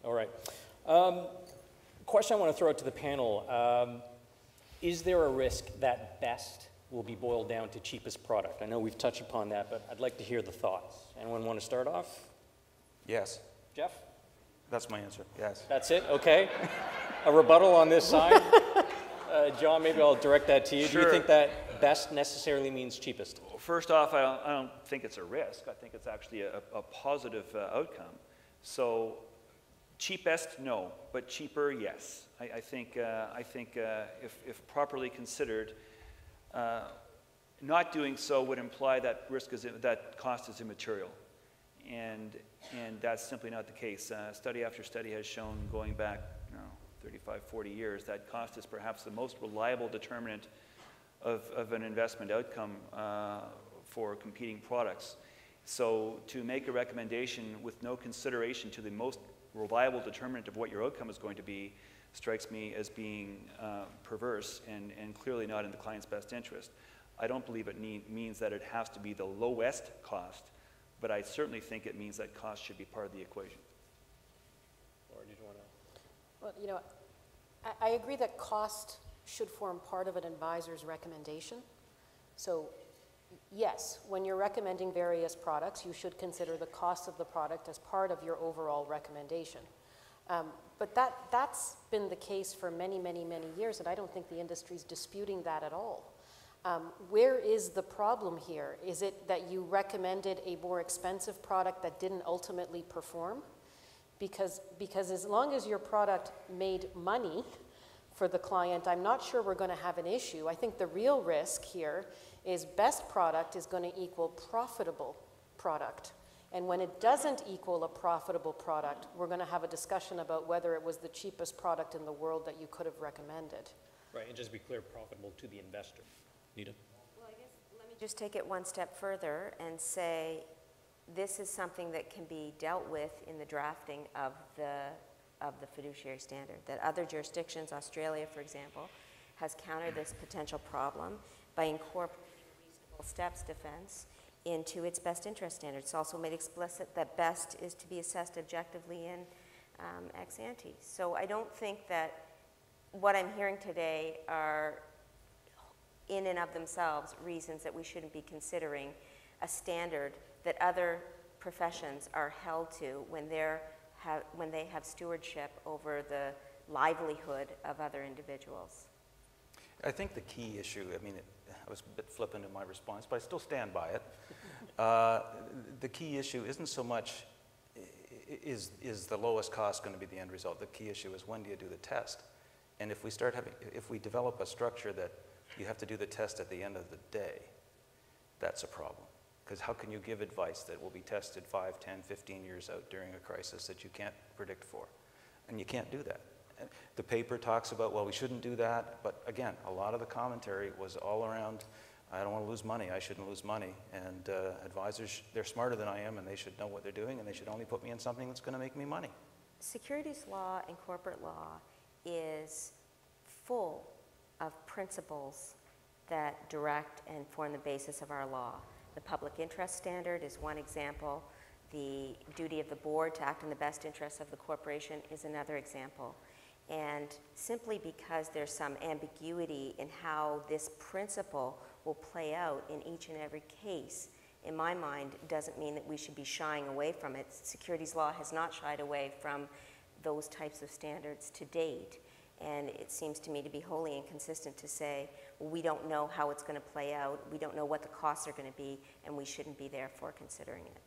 All right. Um, question I want to throw out to the panel. Um, is there a risk that best will be boiled down to cheapest product? I know we've touched upon that, but I'd like to hear the thoughts. Anyone want to start off? Yes, Jeff? that's my answer, yes. That's it? Okay. A rebuttal on this side? Uh, John, maybe I'll direct that to you. Do you think that best necessarily means cheapest? First off, I don't, I don't think it's a risk. I think it's actually a, a positive uh, outcome. So, cheapest, no, but cheaper, yes. I, I think, uh, I think uh, if, if properly considered, uh, not doing so would imply that risk is that cost is immaterial, and and that's simply not the case. Uh, study after study has shown, going back, you know, 35, 40 years, that cost is perhaps the most reliable determinant of, of an investment outcome uh, for competing products. So to make a recommendation with no consideration to the most reliable determinant of what your outcome is going to be strikes me as being uh, perverse and, and clearly not in the client's best interest. I don't believe it need, means that it has to be the lowest cost, but I certainly think it means that cost should be part of the equation. Or did you want to? Well, you know, I, I agree that cost should form part of an advisor's recommendation. So, yes, when you're recommending various products, you should consider the cost of the product as part of your overall recommendation. Um, but that, that's been the case for many, many, many years, and I don't think the industry's disputing that at all. Um, where is the problem here? Is it that you recommended a more expensive product that didn't ultimately perform? Because, because as long as your product made money for the client, I'm not sure we're going to have an issue. I think the real risk here is best product is going to equal profitable product. And when it doesn't equal a profitable product, we're going to have a discussion about whether it was the cheapest product in the world that you could have recommended. Right, and just be clear, profitable to the investor. Nita? Well, I guess, let me just take it one step further and say, this is something that can be dealt with in the drafting of the, of the fiduciary standard. That other jurisdictions, Australia, for example, has countered this potential problem by incorporating reasonable steps defense into its best interest standard. It's also made explicit that best is to be assessed objectively in um, ex ante. So I don't think that what I'm hearing today are in and of themselves reasons that we shouldn't be considering a standard that other professions are held to when, they're ha- when they have stewardship over the livelihood of other individuals. I think the key issue, I mean, it, I was a bit flippant in my response, but I still stand by it. Uh, the key issue isn't so much is, is the lowest cost going to be the end result. The key issue is when do you do the test? And if we start having, if we develop a structure that you have to do the test at the end of the day, that's a problem. Because how can you give advice that will be tested 5, 10, 15 years out during a crisis that you can't predict for? And you can't do that. The paper talks about, well, we shouldn't do that, but again, a lot of the commentary was all around, I don't want to lose money, I shouldn't lose money. And uh, advisors, they're smarter than I am, and they should know what they're doing, and they should only put me in something that's going to make me money. Securities law and corporate law is full of principles that direct and form the basis of our law. The public interest standard is one example. The duty of the board to act in the best interests of the corporation is another example. And simply because there's some ambiguity in how this principle will play out in each and every case, in my mind, doesn't mean that we should be shying away from it. Securities law has not shied away from those types of standards to date. And it seems to me to be wholly inconsistent to say, well, we don't know how it's going to play out, we don't know what the costs are going to be, and we shouldn't be therefore considering it.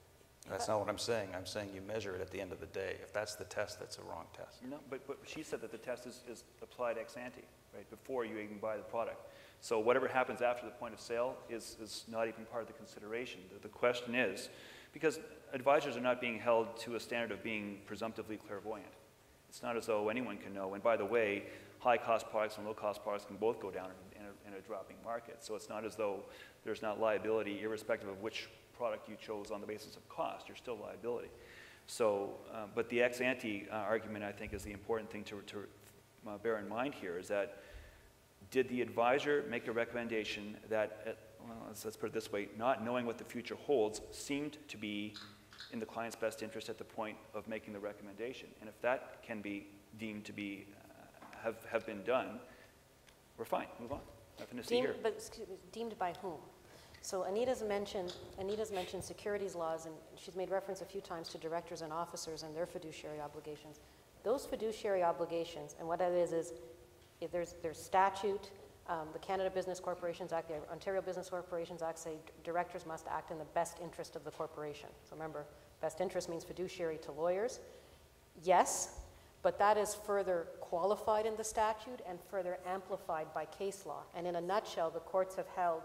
That's not what I'm saying. I'm saying you measure it at the end of the day. If that's the test, that's a wrong test. No, but, but she said that the test is, is applied ex ante, right, before you even buy the product. So whatever happens after the point of sale is, is not even part of the consideration. The, the question is, because advisors are not being held to a standard of being presumptively clairvoyant. It's not as though anyone can know. And by the way, high-cost products and low-cost products can both go down in a, in a dropping market. So it's not as though there's not liability, irrespective of which product you chose on the basis of cost. You're still liability. So, uh, but the ex ante uh, argument, I think, is the important thing to, to uh, bear in mind here is that did the advisor make a recommendation that, uh, well, let's, let's put it this way, not knowing what the future holds seemed to be in the client's best interest at the point of making the recommendation? And if that can be deemed to be, uh, have, have been done, we're fine, move on. Nothing to see Deemed, here. but excuse me, deemed by whom? So Anita's mentioned, Anita's mentioned securities laws, and she's made reference a few times to directors and officers and their fiduciary obligations. Those fiduciary obligations, and what that is, is if there's, there's statute, um, the Canada Business Corporations Act, the Ontario Business Corporations Act say directors must act in the best interest of the corporation. So remember, best interest means fiduciary to lawyers. Yes, but that is further qualified in the statute and further amplified by case law. And in a nutshell, the courts have held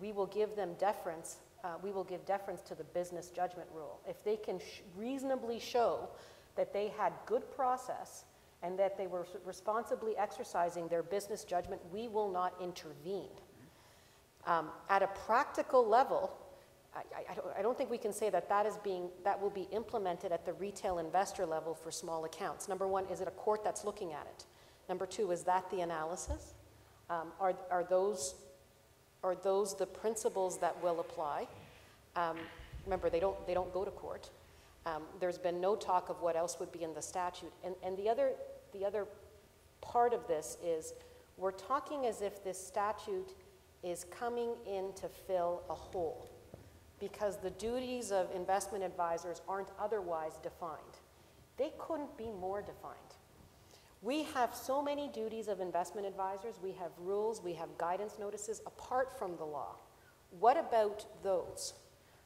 we will give them deference, uh, we will give deference to the business judgment rule. If they can sh- reasonably show that they had good process and that they were responsibly exercising their business judgment, we will not intervene. Um, at a practical level, I, I, don't, I don't think we can say that that is being that will be implemented at the retail investor level for small accounts. Number one, is it a court that's looking at it? Number two, is that the analysis? Um, are, are those are those the principles that will apply? Um, remember, they don't, they don't go to court. Um, there's been no talk of what else would be in the statute. And, and the, other, the other part of this is we're talking as if this statute is coming in to fill a hole because the duties of investment advisors aren't otherwise defined. They couldn't be more defined. We have so many duties of investment advisors, we have rules, we have guidance notices apart from the law. What about those?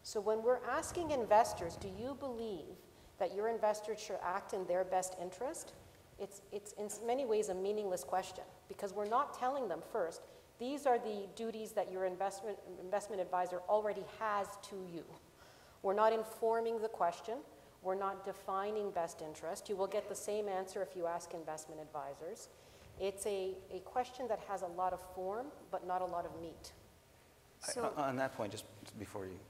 So when we're asking investors, do you believe that your investors should act in their best interest? It's, it's in many ways a meaningless question because we're not telling them first, these are the duties that your investment, investment advisor already has to you. We're not informing the question. We're not defining best interest. You will get the same answer if you ask investment advisors. It's a, a question that has a lot of form, but not a lot of meat. So, I- On that point, just before you get,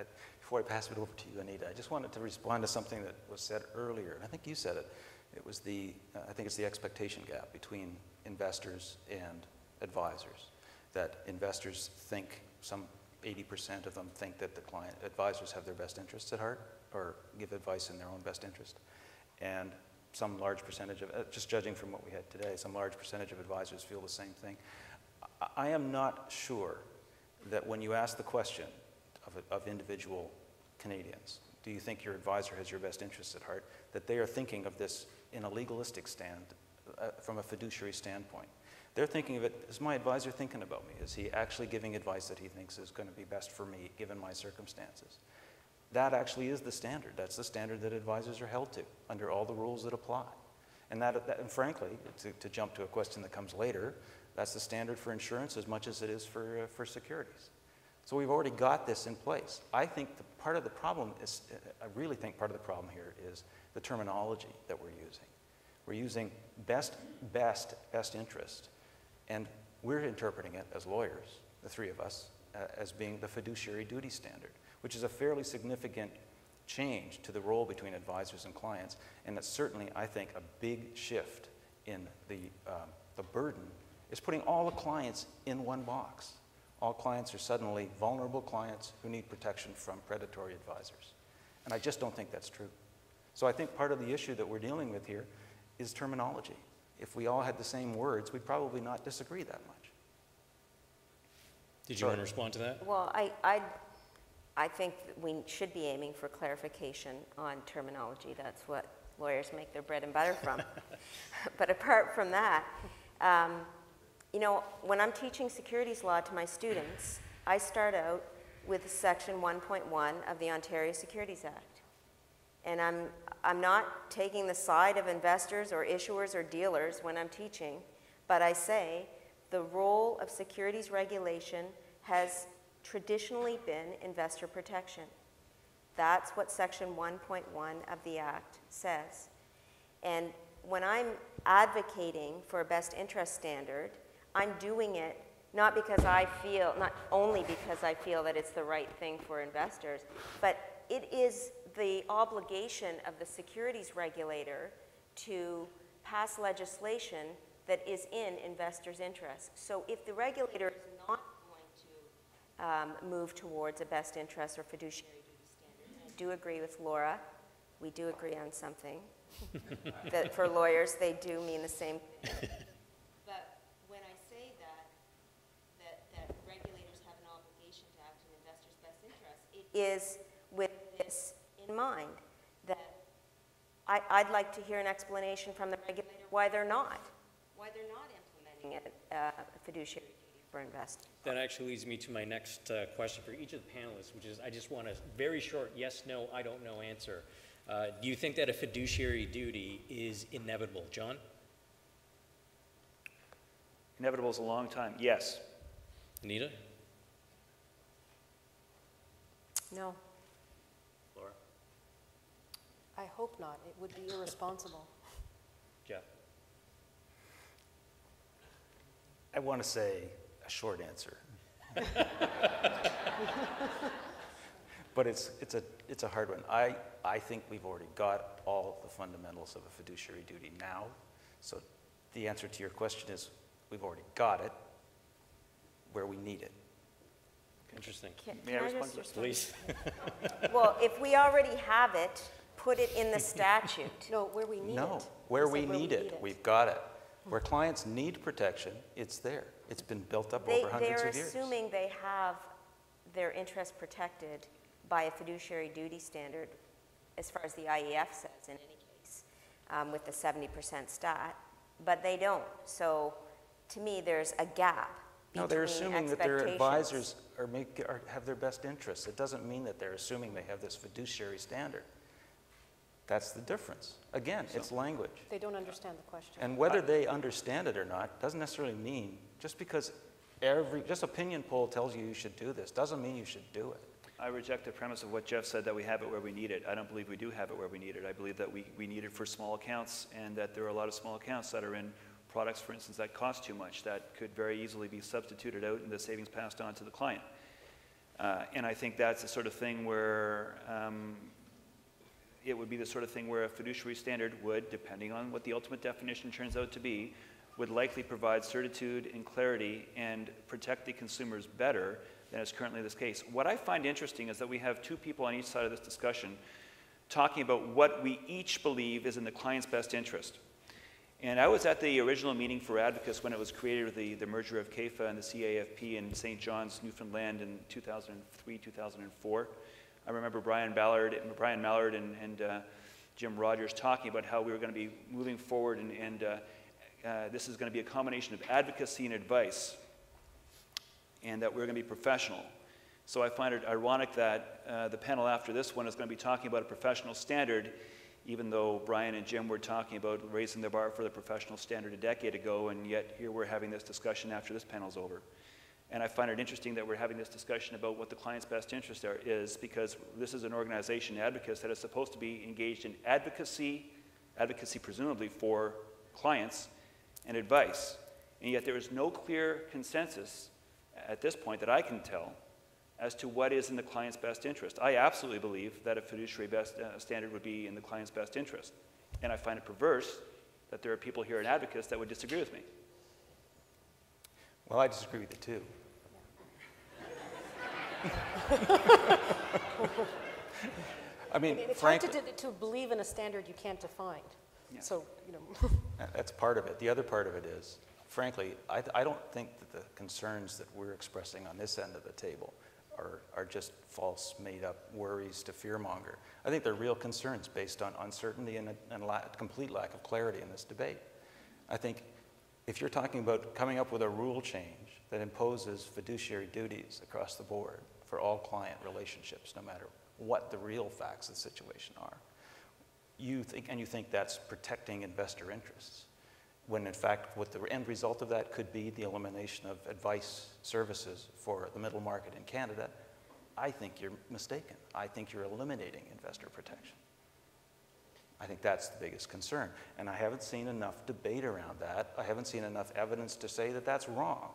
I- before I pass it over to you, Anita, I just wanted to respond to something that was said earlier, and I think you said it. It was the, uh, I think it's the expectation gap between investors and advisors. That investors think, some 80% of them think that the client, advisors have their best interests at heart or give advice in their own best interest. And some large percentage of, uh, just judging from what we had today, some large percentage of advisors feel the same thing. I- I am not sure that when you ask the question of, of individual Canadians, do you think your advisor has your best interests at heart, that they are thinking of this in a legalistic stand, uh, from a fiduciary standpoint. They're thinking of it, is my advisor thinking about me? Is he actually giving advice that he thinks is going to be best for me, given my circumstances? That actually is the standard. That's the standard that advisors are held to under all the rules that apply. And that, that and frankly, to, to jump to a question that comes later, that's the standard for insurance as much as it is for, uh, for securities. So we've already got this in place. I think the, part of the problem is, I really think part of the problem here is the terminology that we're using. We're using best, best, best interest. And we're interpreting it as lawyers, the three of us, uh, as being the fiduciary duty standard, which is a fairly significant change to the role between advisors and clients. And it's certainly, I think, a big shift in the, um, the burden. It's putting all the clients in one box. All clients are suddenly vulnerable clients who need protection from predatory advisors. And I just don't think that's true. So I think part of the issue that we're dealing with here is terminology. If we all had the same words, we'd probably not disagree that much. Did you want to respond to that? Well, I, I, I think we should be aiming for clarification on terminology. That's what lawyers make their bread and butter from. but apart from that, um, you know, when I'm teaching securities law to my students, I start out with Section 1.1 of the Ontario Securities Act. And I'm, I'm not taking the side of investors or issuers or dealers when I'm teaching, but I say the role of securities regulation has traditionally been investor protection. That's what Section 1.1 of the Act says. And when I'm advocating for a best interest standard, I'm doing it not because I feel, not only because I feel that it's the right thing for investors, but it is the obligation of the securities regulator to pass legislation that is in investors' interests. So if the regulator is not going to um, move towards a best interest or fiduciary duty standards, I do agree with Laura, we do agree on something, that for lawyers, they do mean the same thing. But when I say that, that, that regulators have an obligation to act in investors' best interest, it is with this in mind, that I, I'd like to hear an explanation from the regulator why they're not, why they're not implementing a uh, fiduciary duty for investors. That actually leads me to my next uh, question for each of the panelists, which is, I just want a very short yes, no, I don't know answer. Uh, Do you think that a fiduciary duty is inevitable? John? Inevitable is a long time. Yes. Anita? No. Laura? I hope not. It would be irresponsible. Jeff? I want to say a short answer. but it's, it's, a, it's a hard one. I, I think we've already got all the fundamentals of a fiduciary duty now. So the answer to your question is we've already got it where we need it. Interesting. Can May I can I respond just to this? respond? Please. Well, if we already have it, put it in the statute. No, where we need it. No, where He we said need it, we've got it. Where clients need protection, it's there. It's been built up They, over hundreds they're of years. assuming they have their interest protected by a fiduciary duty standard, as far as the IEF says in any case, um, with the 70% stat, but they don't. So, to me, there's a gap No, they're between assuming that their expectations. advisors are make, are, have their best interests. It doesn't mean that they're assuming they have this fiduciary standard. That's the difference. Again, it's language. They don't understand the question. And whether they understand it or not doesn't necessarily mean, just because every, just opinion poll tells you you should do this, doesn't mean you should do it. I reject the premise of what Jeff said, that we have it where we need it. I don't believe we do have it where we need it. I believe that we, we need it for small accounts, and that there are a lot of small accounts that are in products, for instance, that cost too much, that could very easily be substituted out and the savings passed on to the client. Uh, and I think that's the sort of thing where um, it would be the sort of thing where a fiduciary standard would, depending on what the ultimate definition turns out to be, would likely provide certitude and clarity and protect the consumers better than is currently this case. What I find interesting is that we have two people on each side of this discussion talking about what we each believe is in the client's best interest. And I was at the original meeting for Advocis when it was created with the, the merger of CAIFA and the CAFP in St. John's, Newfoundland in 2003, 2004. I remember Brian Ballard, Brian Mallard and, and uh, Jim Rogers talking about how we were going to be moving forward and, and uh, uh, this is going to be a combination of advocacy and advice and that we're going to be professional. So I find it ironic that uh, the panel after this one is going to be talking about a professional standard, even though Brian and Jim were talking about raising the bar for the professional standard a decade ago, and yet here we're having this discussion after this panel's over. And I find it interesting that we're having this discussion about what the client's best interest are, is because this is an organization, Advocis, that is supposed to be engaged in advocacy advocacy presumably for clients and advice. And yet there is no clear consensus at this point that I can tell as to what is in the client's best interest. I absolutely believe that a fiduciary best, uh, standard would be in the client's best interest. And I find it perverse that there are people here in Advocis that would disagree with me. Well, I disagree with you too. I mean, It's hard to, to believe in a standard you can't define. Yeah. So, you know, that's part of it. The other part of it is, frankly, I, I don't think that the concerns that we're expressing on this end of the table are, are just false, made-up worries to fearmonger. I think they're real concerns based on uncertainty and a and la- complete lack of clarity in this debate. I think if you're talking about coming up with a rule change that imposes fiduciary duties across the board for all client relationships, no matter what the real facts of the situation are, you think, and you think that's protecting investor interests, when in fact what the end result of that could be the elimination of advice services for the middle market in Canada, I think you're mistaken. I think you're eliminating investor protection. I think that's the biggest concern. And I haven't seen enough debate around that. I haven't seen enough evidence to say that that's wrong.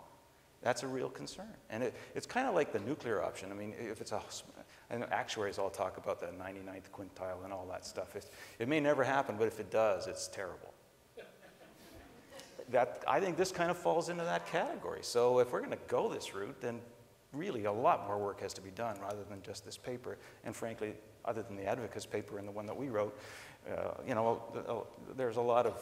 That's a real concern. And it, it's kind of like the nuclear option. I mean, if it's a, and actuaries all talk about the 99th quintile and all that stuff. It's, it may never happen, but if it does, it's terrible. That, I think this kind of falls into that category. So if we're going to go this route, then really a lot more work has to be done rather than just this paper. And frankly, other than the Advocis paper and the one that we wrote, uh, you know, uh, there's a lot of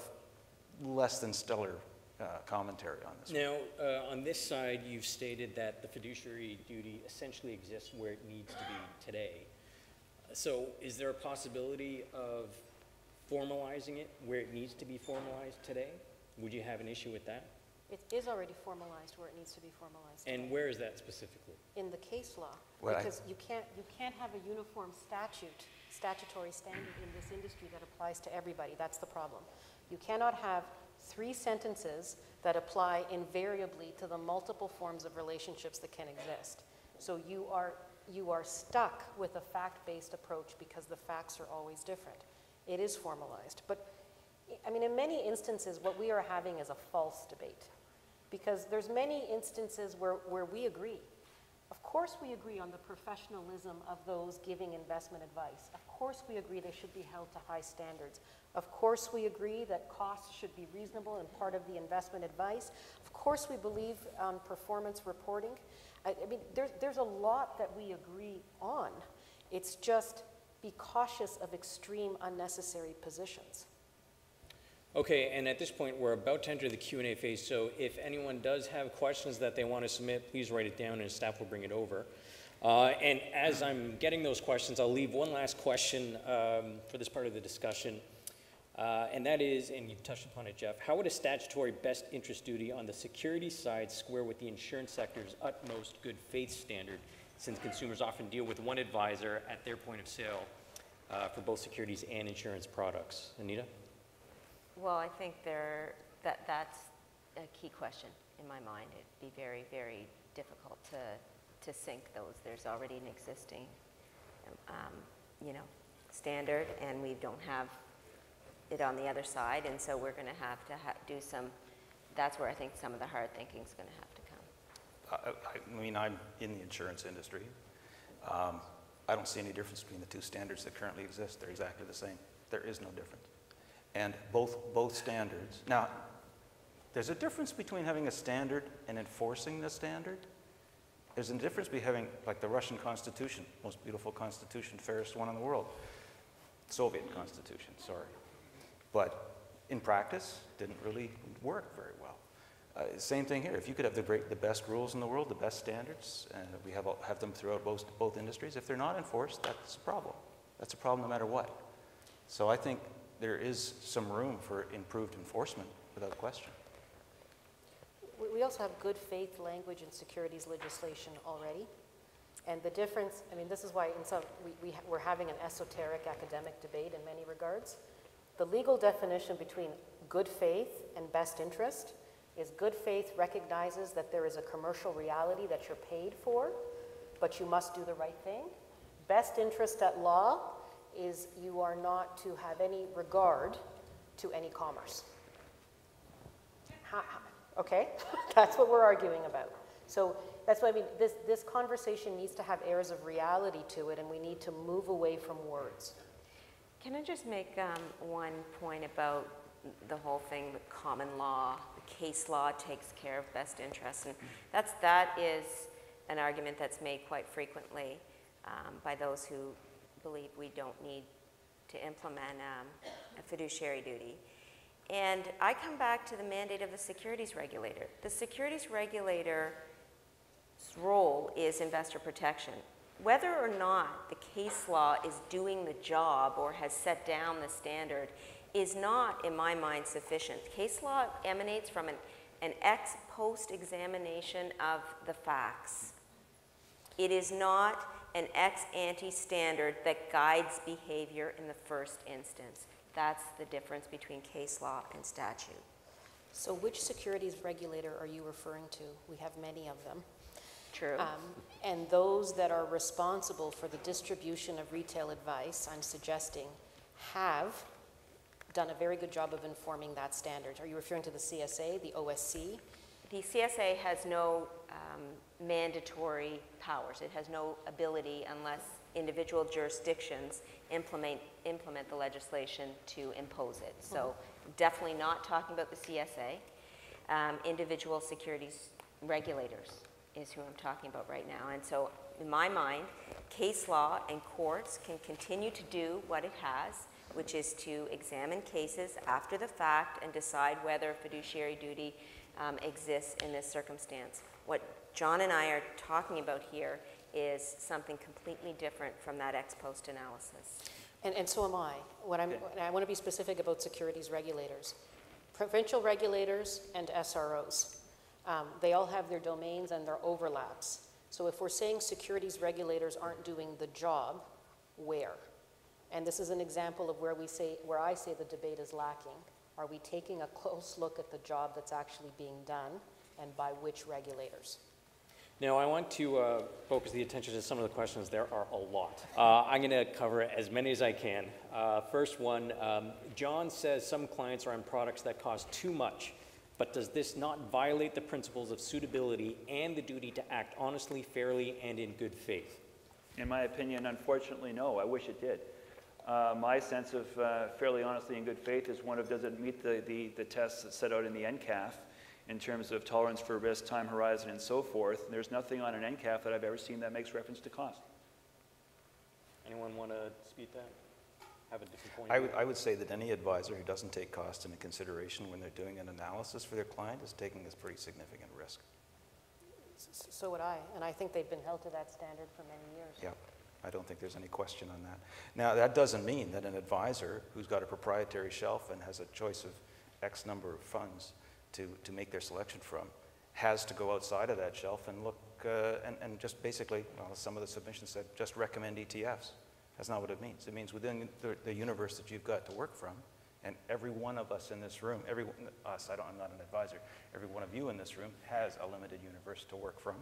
less than stellar uh, commentary on this. Now, uh, on this side, you've stated that the fiduciary duty essentially exists where it needs to be today. So is there a possibility of formalizing it where it needs to be formalized today? Would you have an issue with that? it is already formalized where it needs to be formalized. And where is that specifically? in the case law, Well, I- because you can't, you can't have a uniform statute, statutory standard in this industry that applies to everybody. That's the problem. You cannot have three sentences that apply invariably to the multiple forms of relationships that can exist. So you are, you are stuck with a fact-based approach because the facts are always different. It is formalized. But, I mean, in many instances, what we are having is a false debate because there's many instances where, where we agree. Of course, we agree on the professionalism of those giving investment advice. Of course, we agree they should be held to high standards. Of course, we agree that costs should be reasonable and part of the investment advice. Of course, we believe on performance reporting. I, I mean, there's, there's a lot that we agree on. It's just be cautious of extreme unnecessary positions. Okay, and at this point, we're about to enter the Q and A phase, so if anyone does have questions that they want to submit, please write it down and staff will bring it over. Uh, and as I'm getting those questions, I'll leave one last question um, for this part of the discussion. Uh, and that is, and you've touched upon it, Jeff, how would a statutory best interest duty on the security side square with the insurance sector's utmost good faith standard, since consumers often deal with one advisor at their point of sale uh, for both securities and insurance products? Anita? Well, I think there, that, that's a key question in my mind. It'd be very, very difficult to, to sync those. There's already an existing, um, you know, standard, and we don't have it on the other side, and so we're going to have to ha- do some, that's where I think some of the hard thinking is going to have to come. I, I mean, I'm in the insurance industry. Um, I don't see any difference between the two standards that currently exist. They're exactly the same. There is no difference. And both, both standards. Now, there's a difference between having a standard and enforcing the standard. There's a difference between having, like the Russian Constitution, most beautiful constitution, fairest one in the world. Soviet Constitution, sorry. But in practice, didn't really work very well. Uh, same thing here. If you could have the, great, the best rules in the world, the best standards, and we have, have them throughout both, both industries, if they're not enforced, that's a problem. That's a problem no matter what. So I think there is some room for improved enforcement without question. We- also have good faith language in securities legislation already. And the difference, I mean, this is why in some, we, we, we're having an esoteric academic debate in many regards. The legal definition between good faith and best interest is good faith recognizes that there is a commercial reality that you're paid for, but you must do the right thing. Best interest at law is you are not to have any regard to any commerce. Okay, that's what we're arguing about. So that's why I mean, this, this conversation needs to have airs of reality to it, and we need to move away from words. Can I just make um, one point about the whole thing with common law? The case law takes care of best interests, and that's, that is an argument that's made quite frequently um, by those who believe we don't need to implement um, a fiduciary duty. And I come back to the mandate of the securities regulator. The securities regulator's role is investor protection. Whether or not the case law is doing the job or has set down the standard is not, in my mind, sufficient. Case law emanates from an, an ex post examination of the facts. It is not an ex ante standard that guides behavior in the first instance. That's the difference between case law and statute. So which securities regulator are you referring to? We have many of them. True. Um, And those that are responsible for the distribution of retail advice, I'm suggesting, have done a very good job of informing that standard. Are you referring to the CSA, the OSC? The CSA has no um, mandatory powers. It has no ability unless individual jurisdictions implement, implement the legislation to impose it. So definitely not talking about the CSA. Um, individual securities regulators is who I'm talking about right now. And so in my mind, case law and courts can continue to do what it has, which is to examine cases after the fact and decide whether fiduciary duty um, exists in this circumstance. What John and I are talking about here is something completely different from that ex post analysis. And, and so am I. What I'm, I want to be specific about securities regulators. Provincial regulators and SROs. Um, they all have their domains and their overlaps. So if we're saying securities regulators aren't doing the job, where? And this is an example of where we say, where I say the debate is lacking. Are we taking a close look at the job that's actually being done and by which regulators? Now, I want to uh, focus the attention to some of the questions. There are a lot. Uh, I'm going to cover as many as I can. Uh, first one um, John says some clients are on products that cost too much, but does this not violate the principles of suitability and the duty to act honestly, fairly, and in good faith? In my opinion, unfortunately, no. I wish it did. Uh, my sense of uh, fairly honestly and good faith is one of does it meet the, the, the tests that set out in the NCAF in terms of tolerance for risk, time horizon, and so forth. There's nothing on an NCAF that I've ever seen that makes reference to cost. Anyone want to speak that? Have a different point? I would. I would say that any advisor who doesn't take cost into consideration when they're doing an analysis for their client is taking a pretty significant risk. So would I, and I think they've been held to that standard for many years. Yeah, I don't think there's any question on that. Now, that doesn't mean that an advisor who's got a proprietary shelf and has a choice of X number of funds to, to make their selection from has to go outside of that shelf and look uh, and, and just basically, well, some of the submissions said just recommend ETFs. That's not what it means. It means within the, the universe that you've got to work from, and every one of us in this room, every us, I don't, I'm not an advisor, every one of you in this room has a limited universe to work from.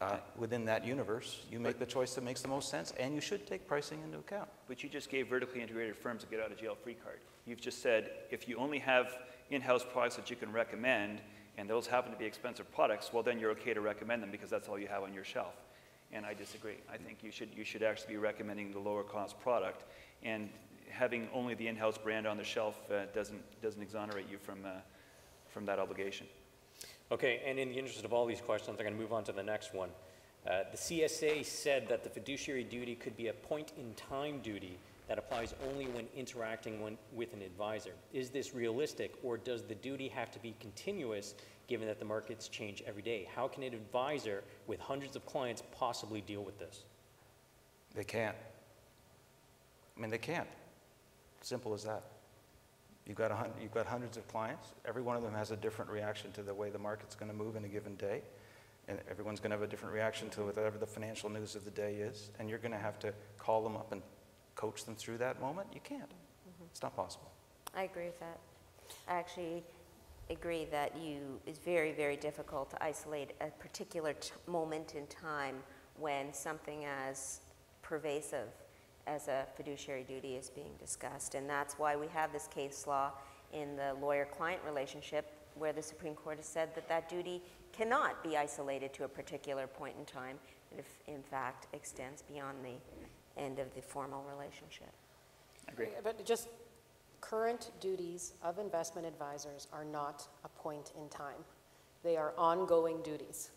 Uh, Within that universe, you make the choice that makes the most sense, and you should take pricing into account. But you just gave vertically integrated firms a get out of jail free card. You've just said if you only have in house products that you can recommend, and those happen to be expensive products, well, then you're okay to recommend them because that's all you have on your shelf. And I disagree. I think you should, you should actually be recommending the lower cost product. And having only the in house brand on the shelf uh, doesn't, doesn't exonerate you from, uh, from that obligation. Okay, and in the interest of all these questions, I'm going to move on to the next one. Uh, the CSA said that the fiduciary duty could be a point in time duty that applies only when interacting when, with an advisor. Is this realistic, or does the duty have to be continuous given that the markets change every day? How can an advisor with hundreds of clients possibly deal with this? They can't. I mean, they can't. Simple as that. You've got, a you've got hundreds of clients. Every one of them has a different reaction to the way the market's going to move in a given day. And everyone's going to have a different reaction to whatever the financial news of the day is. And you're going to have to call them up and coach them through that moment. You can't. Mm-hmm. It's not possible. I agree with that. I actually agree that you, it's very, very difficult to isolate a particular t- moment in time when something as pervasive as a fiduciary duty is being discussed. And that's why we have this case law in the lawyer-client relationship where the Supreme Court has said that that duty cannot be isolated to a particular point in time, that if in fact extends beyond the end of the formal relationship. I agree. But just current duties of investment advisors are not a point in time. They are ongoing duties.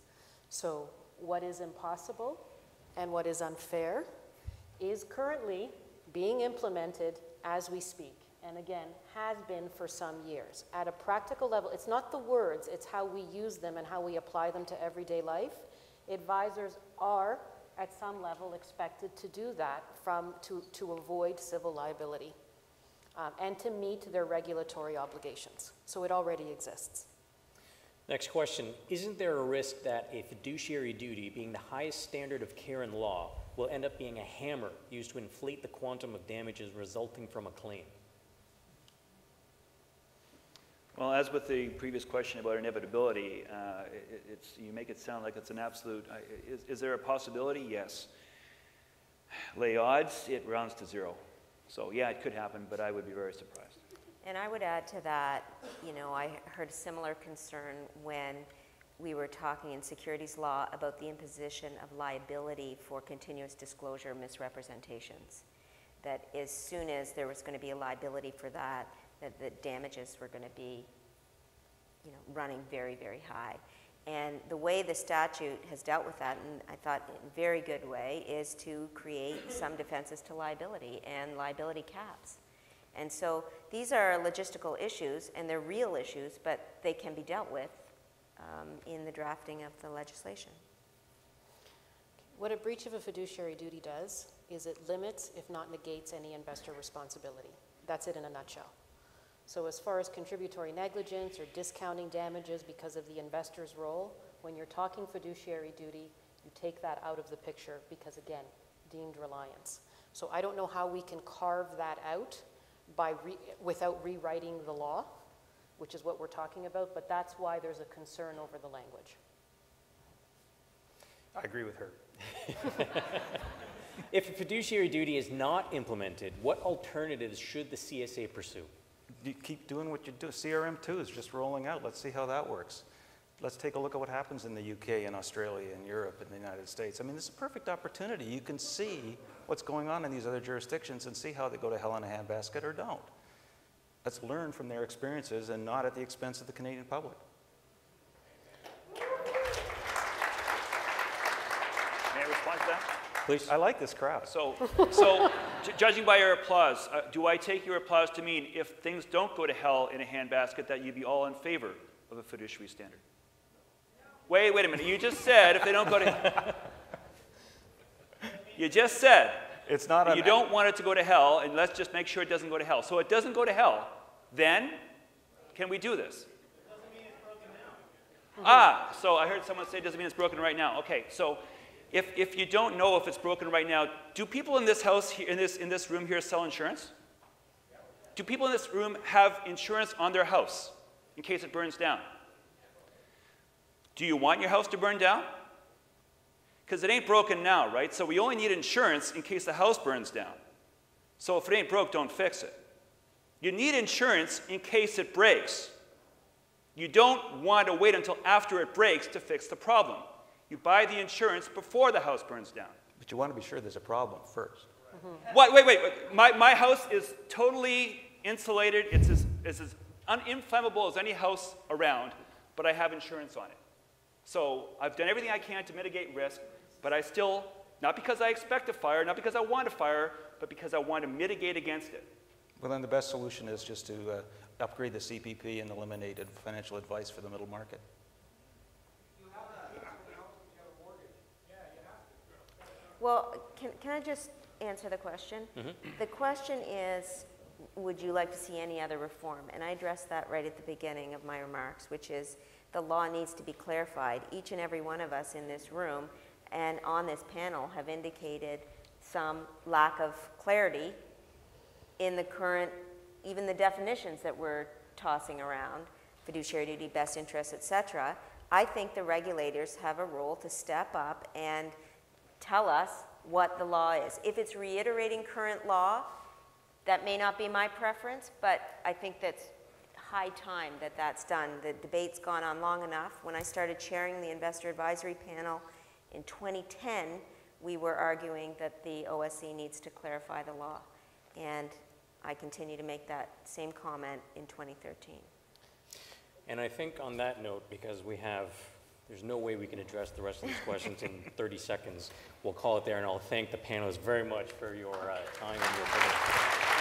So what is impossible and what is unfair is currently being implemented as we speak. And again, has been for some years. At a practical level, it's not the words, it's how we use them and how we apply them to everyday life. Advisors are, at some level, expected to do that from, to, to avoid civil liability um, and to meet their regulatory obligations. So it already exists. Next question. Isn't there a risk that a fiduciary duty, being the highest standard of care in law, will end up being a hammer used to inflate the quantum of damages resulting from a claim? Well, as with the previous question about inevitability, uh, it, it's, you make it sound like it's an absolute. I- Is, is there a possibility? Yes. Lay odds, it rounds to zero. So, yeah, it could happen, but I would be very surprised. And I would add to that, you know, I heard a similar concern when we were talking in securities law about the imposition of liability for continuous disclosure misrepresentations. That as soon as there was going to be a liability for that, that the damages were going to be, you know, running very, very high. And the way the statute has dealt with that, and I thought in a very good way, is to create some defenses to liability and liability caps. And so these are logistical issues, and they're real issues, but they can be dealt with um, in the drafting of the legislation. What a breach of a fiduciary duty does is it limits, if not negates, any investor responsibility. That's it in a nutshell. So as far as contributory negligence or discounting damages because of the investor's role, when you're talking fiduciary duty, you take that out of the picture because, again, deemed reliance. So I don't know how we can carve that out by re- without rewriting the law, which is what we're talking about, but that's why there's a concern over the language. I agree with her. If a fiduciary duty is not implemented, what alternatives should the CSA pursue? You keep doing what you do. CRM 2 is just rolling out. Let's see how that works. Let's take a look at what happens in the UK and Australia and Europe and the United States. I mean, this is a perfect opportunity. You can see what's going on in these other jurisdictions and see how they go to hell in a handbasket or don't. Let's learn from their experiences and not at the expense of the Canadian public. May I respond to that? Please. I like this crowd. So, so ju- judging by your applause, uh, do I take your applause to mean if things don't go to hell in a handbasket, that you'd be all in favor of a fiduciary standard? Wait, wait a minute. You just said if they don't go to. you just said It's not you don't want it to go to hell, and let's just make sure it doesn't go to hell. So it doesn't go to hell. Then, can we do this? It doesn't mean it's broken now. Ah, so I heard someone say it doesn't mean it's broken right now. Okay, so if, if you don't know if it's broken right now, do people in this house, here, in this, in this room here, sell insurance? Do people in this room have insurance on their house in case it burns down? Do you want your house to burn down? Because it ain't broken now, right? So we only need insurance in case the house burns down. So if it ain't broke, don't fix it. You need insurance in case it breaks. You don't want to wait until after it breaks to fix the problem. You buy the insurance before the house burns down. But you want to be sure there's a problem first. Mm-hmm. What, wait, wait, wait. My, my house is totally insulated. It's as, it's as uninflammable as any house around, but I have insurance on it. So I've done everything I can to mitigate risk, but I still, not because I expect a fire, not because I want a fire, but because I want to mitigate against it. Well, then the best solution is just to uh, upgrade the CPP and eliminate financial advice for the middle market. Well, can, can I just answer the question? The question is, would you like to see any other reform? And I addressed that right at the beginning of my remarks, which is the law needs to be clarified. Each and every one of us in this room and on this panel have indicated some lack of clarity in the current, even the definitions that we're tossing around, fiduciary duty, best interest, et cetera, I think the regulators have a role to step up and tell us what the law is. If it's reiterating current law, that may not be my preference, but I think that's high time that that's done. The debate's gone on long enough. When I started chairing the investor advisory panel in 2010, we were arguing that the OSC needs to clarify the law. And I continue to make that same comment in 2013. And I think on that note, because we have, there's no way we can address the rest of these questions in 30 seconds, we'll call it there, and I'll thank the panelists very much for your uh, time and your opinion.